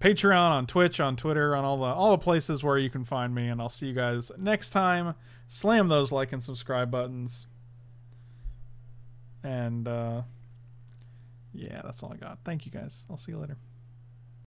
Patreon, on Twitch, on Twitter, on all the all the places where you can find me. And I'll see you guys next time. Slam those like and subscribe buttons. And uh, yeah, that's all I got. Thank you guys. I'll see you later.